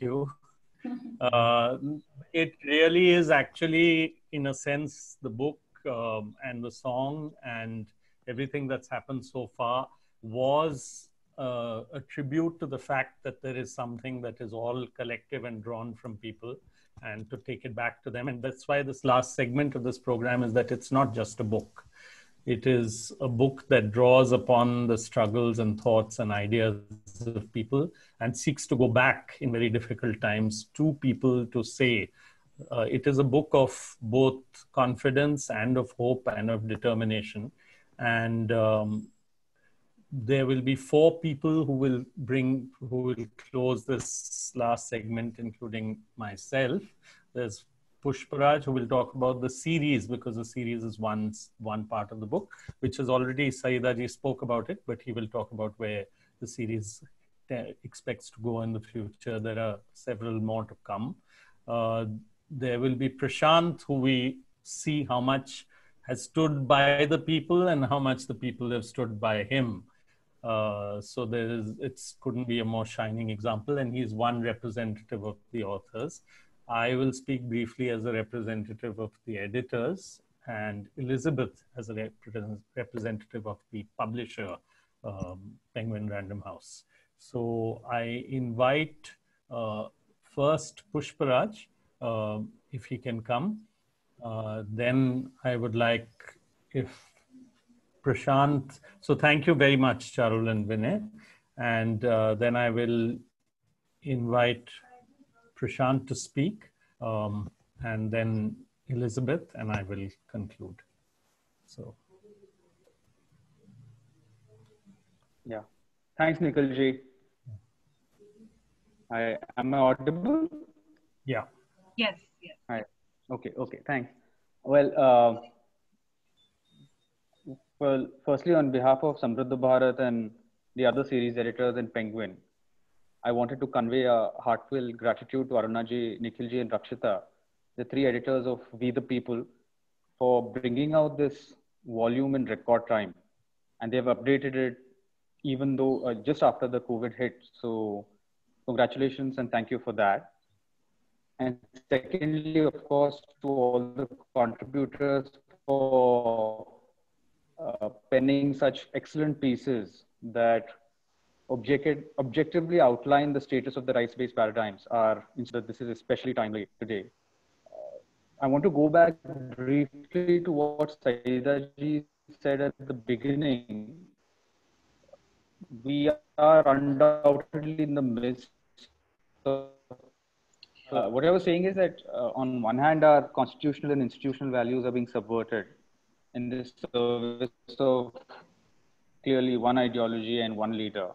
You. Uh, it really is actually, in a sense, the book um, and the song and everything that's happened so far was uh, a tribute to the fact that there is something that is all collective and drawn from people and to take it back to them. And that's why this last segment of this program is that it's not just a book. It is a book that draws upon the struggles and thoughts and ideas of people and seeks to go back in very difficult times to people to say, uh, it is a book of both confidence and of hope and of determination. And um, there will be four people who will bring, who will close this last segment, including myself. There's Pushparaj, who will talk about the series because the series is one, one part of the book, which is already Syedaji spoke about it, but he will talk about where the series expects to go in the future. There are several more to come. Uh, there will be Prashant, who we see how much has stood by the people and how much the people have stood by him. Uh, so there is, it couldn't be a more shining example, and he's one representative of the authors. I will speak briefly as a representative of the editors, and Elizabeth as a repre- representative of the publisher, um, Penguin Random House. So I invite uh, first Pushparaj, uh, if he can come. Uh, then I would like if Prashant. So thank you very much, Charul and Vinay. And uh, then I will invite Prashant to speak, um, and then Elizabeth, and I will conclude. So yeah, thanks, Nikhil ji. I am I audible? Yeah. Yes. Yes. Hi. Okay. Okay. Thanks. Well, uh, well, firstly, on behalf of Samruddha Bharat and the other series editors in Penguin, I wanted to convey a heartfelt gratitude to Arunaji, Nikhilji, and Rakshita, the three editors of We the People, for bringing out this volume in record time. And they've updated it even though uh, just after the COVID hit. So, congratulations and thank you for that. And secondly, of course, to all the contributors for uh, penning such excellent pieces that objective, objectively outline the status of the rights-based paradigms are, that this is especially timely today. Uh, I want to go back briefly to what Syeda ji said at the beginning. We are undoubtedly in the midst of uh, what I was saying is that uh, on one hand, our constitutional and institutional values are being subverted in this service of clearly one ideology and one leader.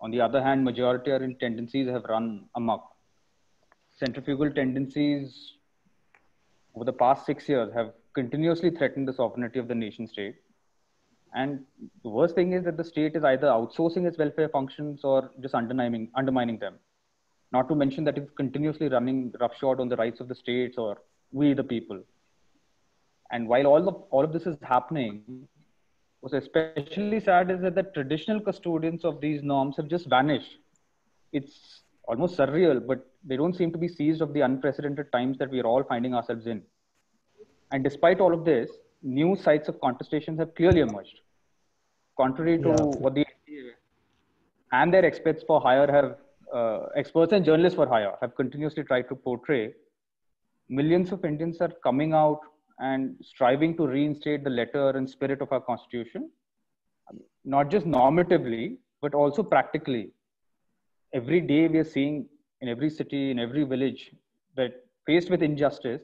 On the other hand, majoritarian tendencies have run amok. Centrifugal tendencies over the past six years have continuously threatened the sovereignty of the nation state. And the worst thing is that the state is either outsourcing its welfare functions or just undermining, undermining them not to mention that it's continuously running roughshod on the rights of the states or we the people. And while all of all of this is happening, what's especially sad is that the traditional custodians of these norms have just vanished. It's almost surreal, but they don't seem to be seized of the unprecedented times that we are all finding ourselves in. And despite all of this, new sites of contestations have clearly emerged. Contrary to yeah. what the and their experts for hire have uh, experts and journalists for hire have continuously tried to portray, millions of Indians are coming out and striving to reinstate the letter and spirit of our constitution, not just normatively, but also practically. Every day we are seeing in every city, in every village, that faced with injustice,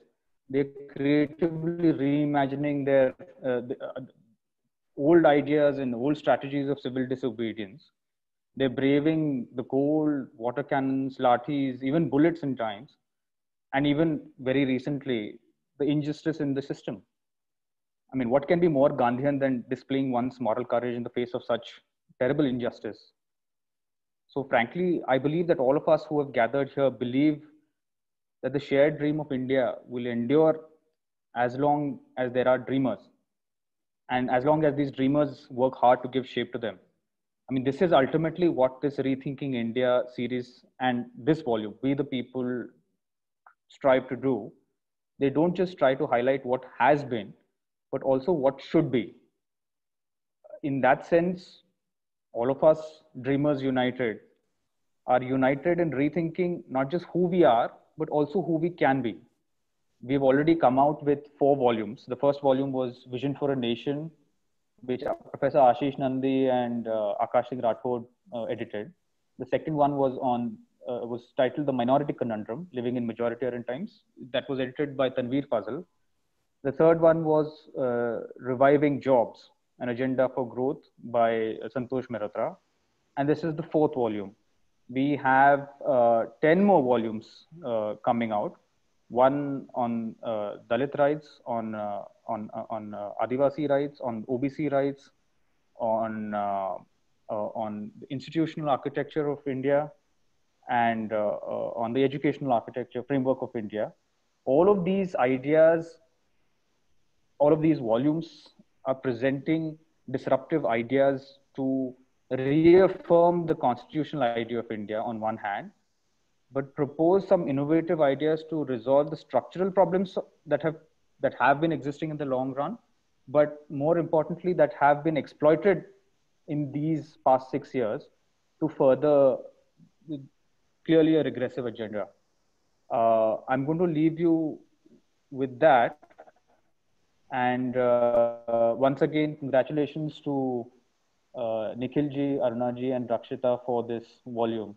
they're creatively reimagining their uh, the, uh, old ideas and old strategies of civil disobedience they're braving the cold, water cannons, lathis, even bullets in times, and even very recently, the injustice in the system. I mean, what can be more Gandhian than displaying one's moral courage in the face of such terrible injustice? So, frankly, I believe that all of us who have gathered here believe that the shared dream of India will endure as long as there are dreamers and as long as these dreamers work hard to give shape to them. I mean, this is ultimately what this Rethinking India series and this volume, We the People, strive to do. They don't just try to highlight what has been, but also what should be. In that sense, all of us, Dreamers United, are united in rethinking not just who we are, but also who we can be. We've already come out with four volumes. The first volume was Vision for a Nation, which Professor Ashish Nandy and uh, Akash Singh Rathore uh, edited. The second one was on uh, was titled "The Minority Conundrum: Living in Majoritarian Times." That was edited by Tanveer Fazal. The third one was uh, "Reviving Jobs: An Agenda for Growth" by uh, Santosh Mehrotra, and this is the fourth volume. We have uh, ten more volumes coming out. One on Dalit rights, on on uh, on uh, Adivasi rights, on OBC rights, on uh, on the institutional architecture of India, and uh, uh, on the educational architecture framework of India. All of these ideas, all of these volumes are presenting disruptive ideas to reaffirm the constitutional idea of India on one hand, but propose some innovative ideas to resolve the structural problems that have that have been existing in the long run, but more importantly, that have been exploited in these past six years to further clearly a regressive agenda. Uh, I'm going to leave you with that. And uh, once again, congratulations to uh, Nikhilji, Arunaji, and Rakshita for this volume.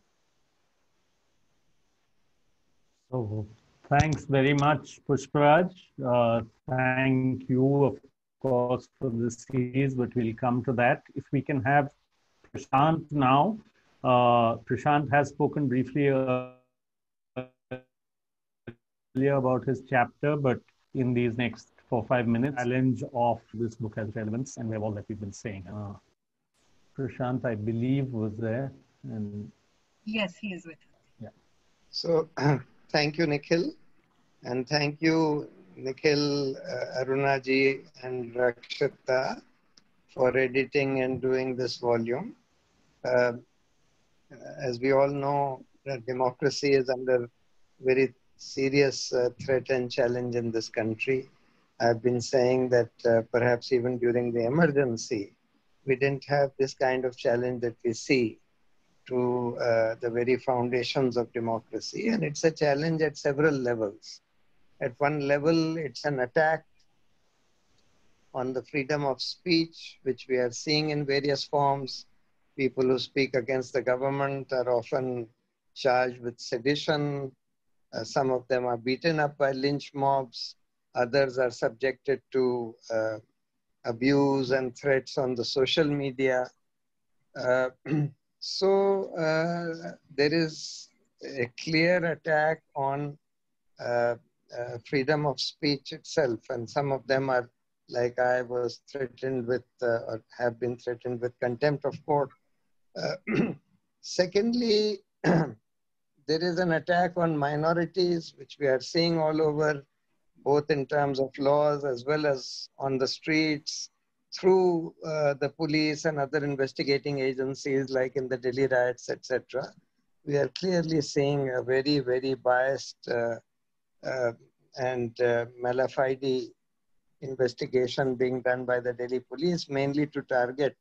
So Thanks very much, Pushparaj. Uh, thank you, of course, for this series, but we'll come to that. If we can have Prashant now. Uh, Prashant has spoken briefly uh, earlier about his chapter, but in these next four five minutes, challenge of this book has relevance, and we have all that we've been saying. Uh, Prashant, I believe, was there, and yes, he is with us. Yeah. So, thank you, Nikhil, and thank you, Nikhil, uh, Arunaji, and Rakshita for editing and doing this volume. Uh, as we all know, democracy is under very serious uh, threat and challenge in this country. I've been saying that uh, perhaps even during the emergency, we didn't have this kind of challenge that we see to uh, the very foundations of democracy. And it's a challenge at several levels. At one level, it's an attack on the freedom of speech, which we are seeing in various forms. People who speak against the government are often charged with sedition. Uh, some of them are beaten up by lynch mobs. Others are subjected to uh, abuse and threats on the social media. Uh, so uh, there is a clear attack on uh, uh, freedom of speech itself, and some of them are like I was threatened with or have been threatened with contempt of court. secondly, there is an attack on minorities, which we are seeing all over both in terms of laws as well as on the streets through uh, the police and other investigating agencies like in the Delhi riots, etc. We are clearly seeing a very, very biased uh, uh, and uh, malafide investigation being done by the Delhi police, mainly to target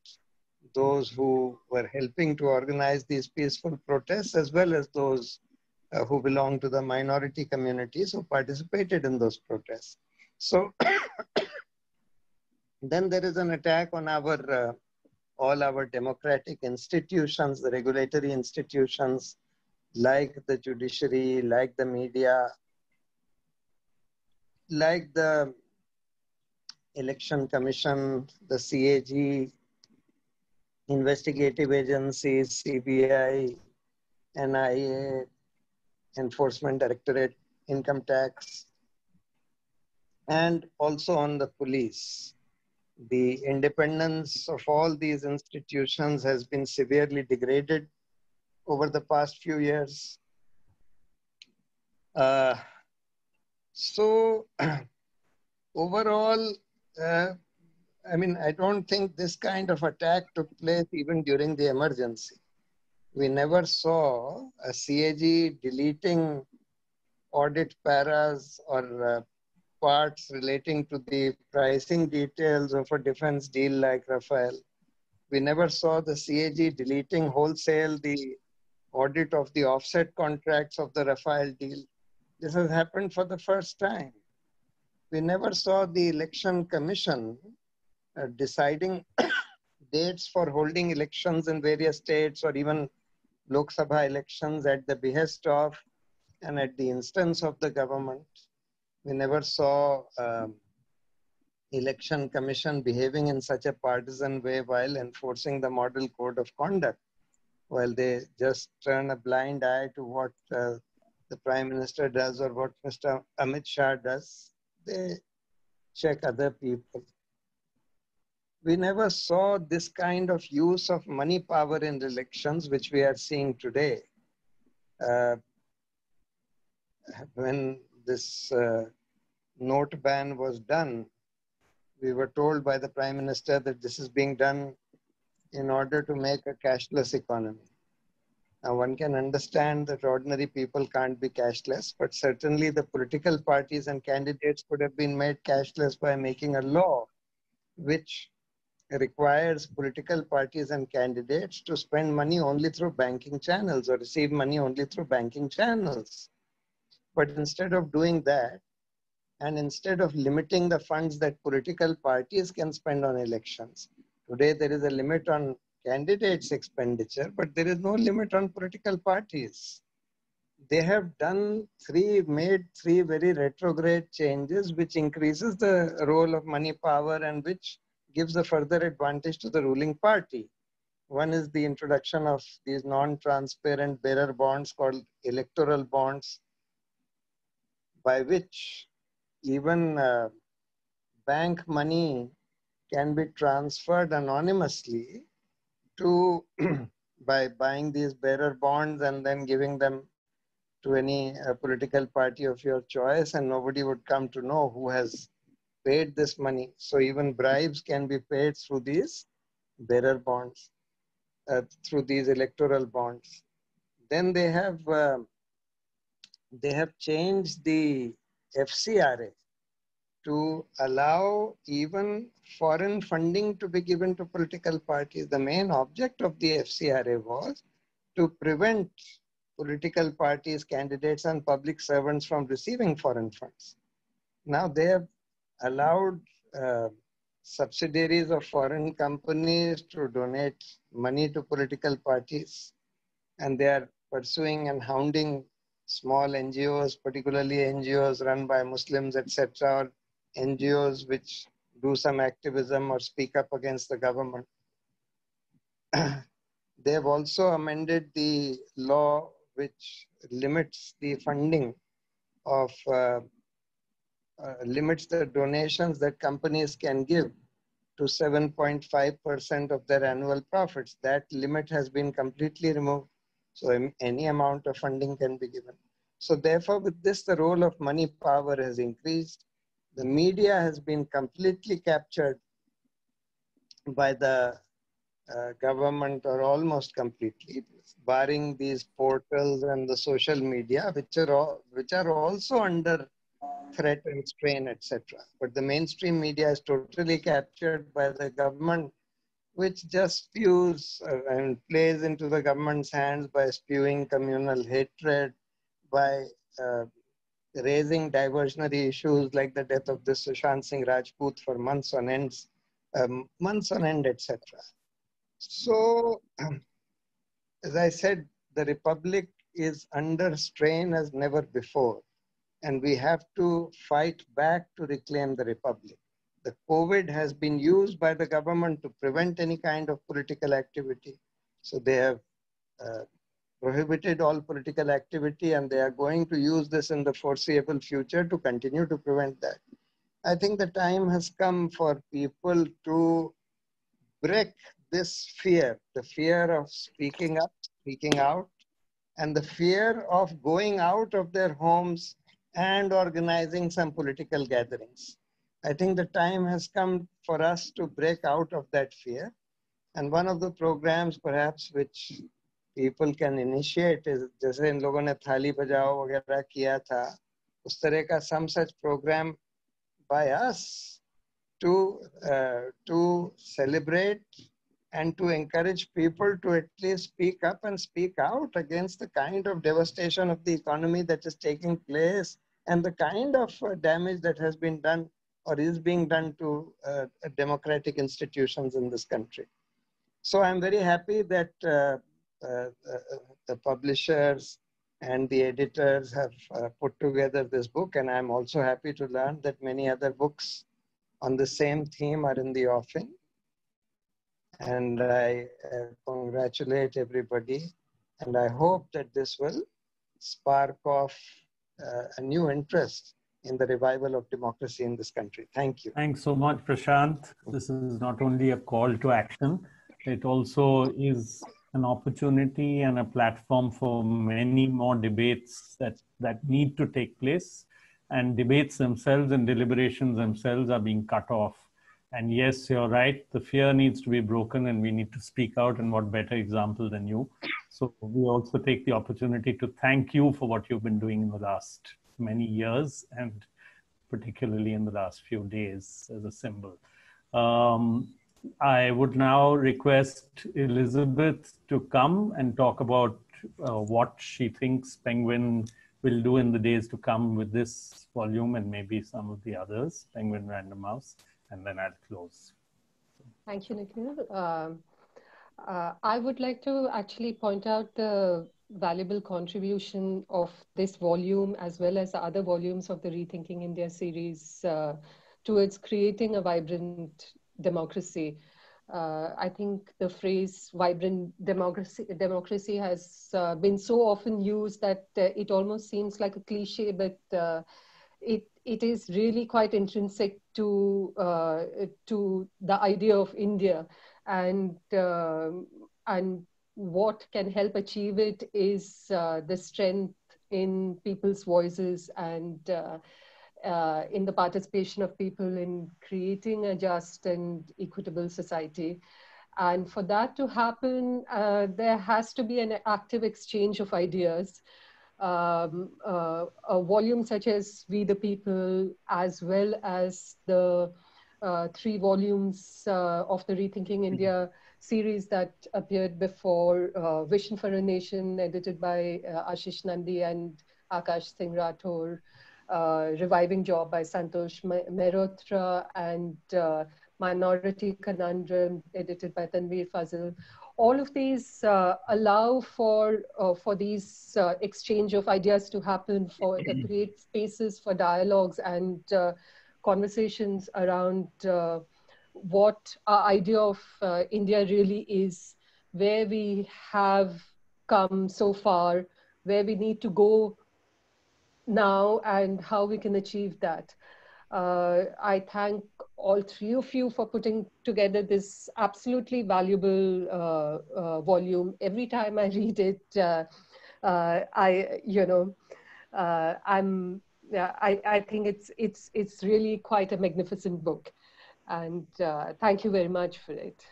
those who were helping to organize these peaceful protests, as well as those uh, who belong to the minority communities who participated in those protests. So then there is an attack on our uh, all our democratic institutions, the regulatory institutions, like the judiciary, like the media, like the election commission, the CAG, investigative agencies, CBI, NIA, Enforcement Directorate, Income Tax, and also on the police. The independence of all these institutions has been severely degraded over the past few years. Uh, so, overall, uh, I mean, I don't think this kind of attack took place even during the emergency we never saw a CAG deleting audit paras or uh, parts relating to the pricing details of a defense deal like Rafale. We never saw the CAG deleting wholesale the audit of the offset contracts of the Rafale deal. This has happened for the first time. We never saw the election commission deciding dates for holding elections in various states or even Lok Sabha elections at the behest of and at the instance of the government. We never saw um, election commission behaving in such a partisan way while enforcing the model code of conduct, while they just turn a blind eye to what uh, the prime minister does or what Mr. Amit Shah does. They check other people we never saw this kind of use of money power in elections, which we are seeing today. Uh, when this uh, note ban was done, we were told by the prime minister that this is being done in order to make a cashless economy. Now, one can understand that ordinary people can't be cashless, but certainly the political parties and candidates could have been made cashless by making a law which requires political parties and candidates to spend money only through banking channels or receive money only through banking channels. But instead of doing that, and instead of limiting the funds that political parties can spend on elections, today there is a limit on candidates' expenditure, but there is no limit on political parties. they have done three, made three very retrograde changes, which increases the role of money power and which gives a further advantage to the ruling party. One is the introduction of these non-transparent bearer bonds called electoral bonds, by which even uh, bank money can be transferred anonymously to by buying these bearer bonds and then giving them to any uh, political party of your choice and nobody would come to know who has paid this money so even bribes can be paid through these bearer bonds uh, through these electoral bonds then they have uh, they have changed the FCRA to allow even foreign funding to be given to political parties. The main object of the FCRA was to prevent political parties, candidates, and public servants from receiving foreign funds. Now they have allowed uh, subsidiaries of foreign companies to donate money to political parties, and they are pursuing and hounding small NGOs, particularly NGOs run by Muslims, etc., or NGOs which do some activism or speak up against the government. they have also amended the law which limits the funding of, uh, limits the donations that companies can give to 7.5% of their annual profits. That limit has been completely removed. So any amount of funding can be given. So therefore, with this, the role of money power has increased the media has been completely captured by the uh, government or almost completely, barring these portals and the social media, which are, all, which are also under threat and strain, etc. But the mainstream media is totally captured by the government, which just spews uh, and plays into the government's hands by spewing communal hatred, by uh, raising diversionary issues like the death of this Sushant Singh Rajput for months on ends, um, months on end, etc. So, as I said, the republic is under strain as never before, and we have to fight back to reclaim the republic. The COVID has been used by the government to prevent any kind of political activity. So they have uh, prohibited all political activity and they are going to use this in the foreseeable future to continue to prevent that. I think the time has come for people to break this fear, the fear of speaking up, speaking out, and the fear of going out of their homes and organizing some political gatherings. I think the time has come for us to break out of that fear. And one of the programs, perhaps, which people can initiate जैसे इन लोगों ने थाली बजाओ वगैरह किया था उस तरह का सम सच programme by us to to celebrate and to encourage people to at least speak up and speak out against the kind of devastation of the economy that is taking place and the kind of uh, damage that has been done or is being done to uh, democratic institutions in this country. So I'm very happy that uh, uh, uh, the publishers and the editors have uh, put together this book. And I'm also happy to learn that many other books on the same theme are in the offing. And I congratulate everybody. And I hope that this will spark off Uh, a new interest in the revival of democracy in this country. Thank you. Thanks so much, Prashant. This is not only a call to action, it also is an opportunity and a platform for many more debates that, that need to take place. And debates themselves and deliberations themselves are being cut off. And yes, you're right, the fear needs to be broken and we need to speak out. And what better example than you? So we also take the opportunity to thank you for what you've been doing in the last many years and particularly in the last few days as a symbol. Um, I would now request Elizabeth to come and talk about uh, what she thinks Penguin will do in the days to come with this volume and maybe some of the others, Penguin Random House, and then I'll close. Thank you, Nikhil. Um, uh, I would like to actually point out the valuable contribution of this volume as well as the other volumes of the Rethinking India series uh, towards creating a vibrant democracy. Uh, I think the phrase vibrant democracy, democracy has uh, been so often used that uh, it almost seems like a cliche, but uh, it, it is really quite intrinsic to, uh, to the idea of India. And, um, and what can help achieve it is uh, the strength in people's voices and uh, uh, in the participation of people in creating a just and equitable society. And for that to happen, uh, there has to be an active exchange of ideas. Um, uh, a volume such as We the People, as well as the uh, three volumes of the Rethinking India series that appeared before uh, Vision for a Nation, edited by uh, Ashish Nandy and Akash Singh Rathore, uh, Reviving Job by Santosh Mehrotra, and uh, Minority Conundrum, edited by Tanveer Fazal. All of these uh, allow for, uh, for these exchange of ideas to happen, for create spaces for dialogues and conversations around what our idea of uh, India really is, where we have come so far, where we need to go now, and how we can achieve that. Uh, I thank all three of you for putting together this absolutely valuable uh, uh volume. Every time I read it, uh, uh, I, you know, I'm, yeah, I, I think it's, it's, it's really quite a magnificent book. And uh, thank you very much for it.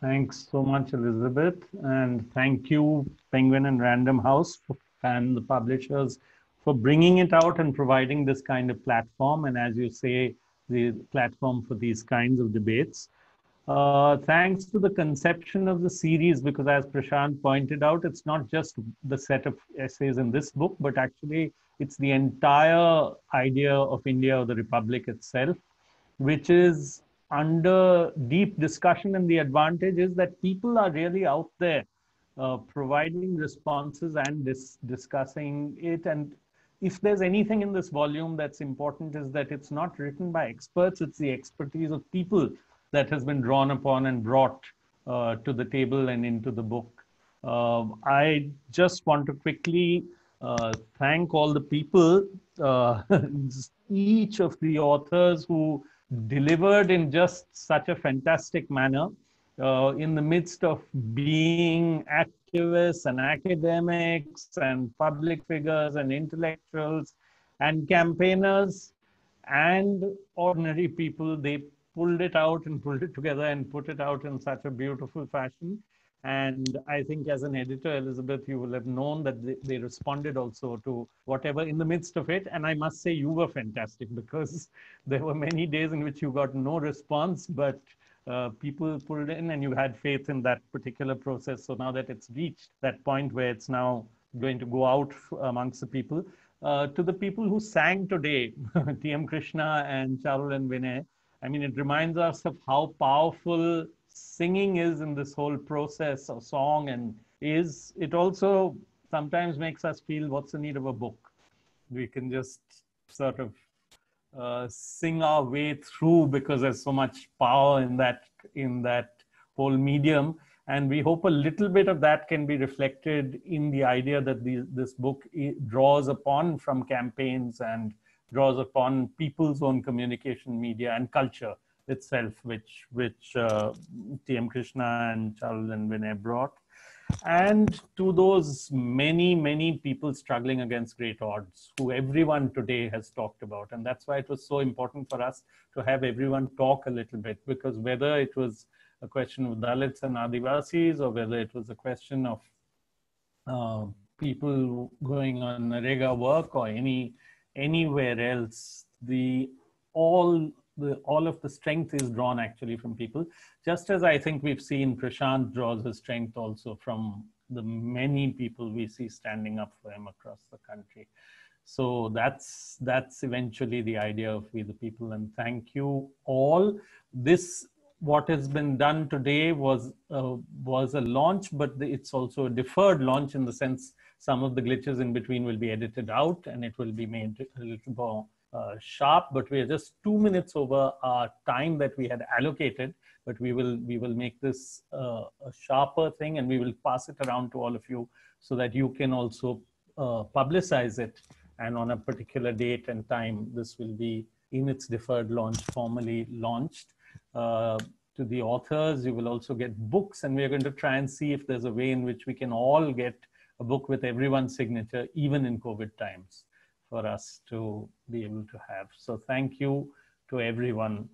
Thanks so much, Elizabeth. And thank you, Penguin and Random House and the publishers for bringing it out and providing this kind of platform. And as you say, the platform for these kinds of debates. Uh, thanks to the conception of the series, because as Prashant pointed out, it's not just the set of essays in this book, but actually it's the entire idea of India or the Republic itself which is under deep discussion. And the advantage is that people are really out there uh, providing responses and dis- discussing it. And if there's anything in this volume that's important, is that it's not written by experts, it's the expertise of people that has been drawn upon and brought uh, to the table and into the book. Uh, I just want to quickly thank all the people, uh, each of the authors who delivered in just such a fantastic manner uh, in the midst of being activists and academics and public figures and intellectuals and campaigners and ordinary people. They pulled it out and pulled it together and put it out in such a beautiful fashion. And I think as an editor, Elizabeth, you will have known that they, they, responded also to whatever in the midst of it. And I must say, you were fantastic because there were many days in which you got no response, but uh, people pulled in and you had faith in that particular process. So now that it's reached that point where it's now going to go out amongst the people, uh, to the people who sang today, T.M. Krishna and Charul and Vinay, I mean, it reminds us of how powerful singing is in this whole process of song and is it also sometimes makes us feel what's the need of a book. We can just sort of uh, sing our way through because there's so much power in that in that whole medium. And we hope a little bit of that can be reflected in the idea that the, this book draws upon from campaigns and draws upon people's own communication media and culture itself, which which uh, T.M. Krishna and Charul and Vinay brought, and to those many many people struggling against great odds, who everyone today has talked about, and that's why it was so important for us to have everyone talk a little bit, because whether it was a question of Dalits and Adivasis, or whether it was a question of uh, people going on NREGA work or any anywhere else, the all the, all of the strength is drawn actually from people, just as I think we've seen Prashant draws his strength also from the many people we see standing up for him across the country. So that's that's eventually the idea of We the People. And thank you all. This what has been done today was uh, was a launch, but it's also a deferred launch in the sense some of the glitches in between will be edited out and it will be made a little more uh, sharp. But we are just two minutes over our time that we had allocated. But we will we will make this uh, a sharper thing and we will pass it around to all of you so that you can also uh, publicize it. And on a particular date and time, this will be in its deferred launch formally launched. Uh, to the authors. You will also get books, and we're going to try and see if there's a way in which we can all get a book with everyone's signature, even in COVID times, for us to be able to have. So, thank you to everyone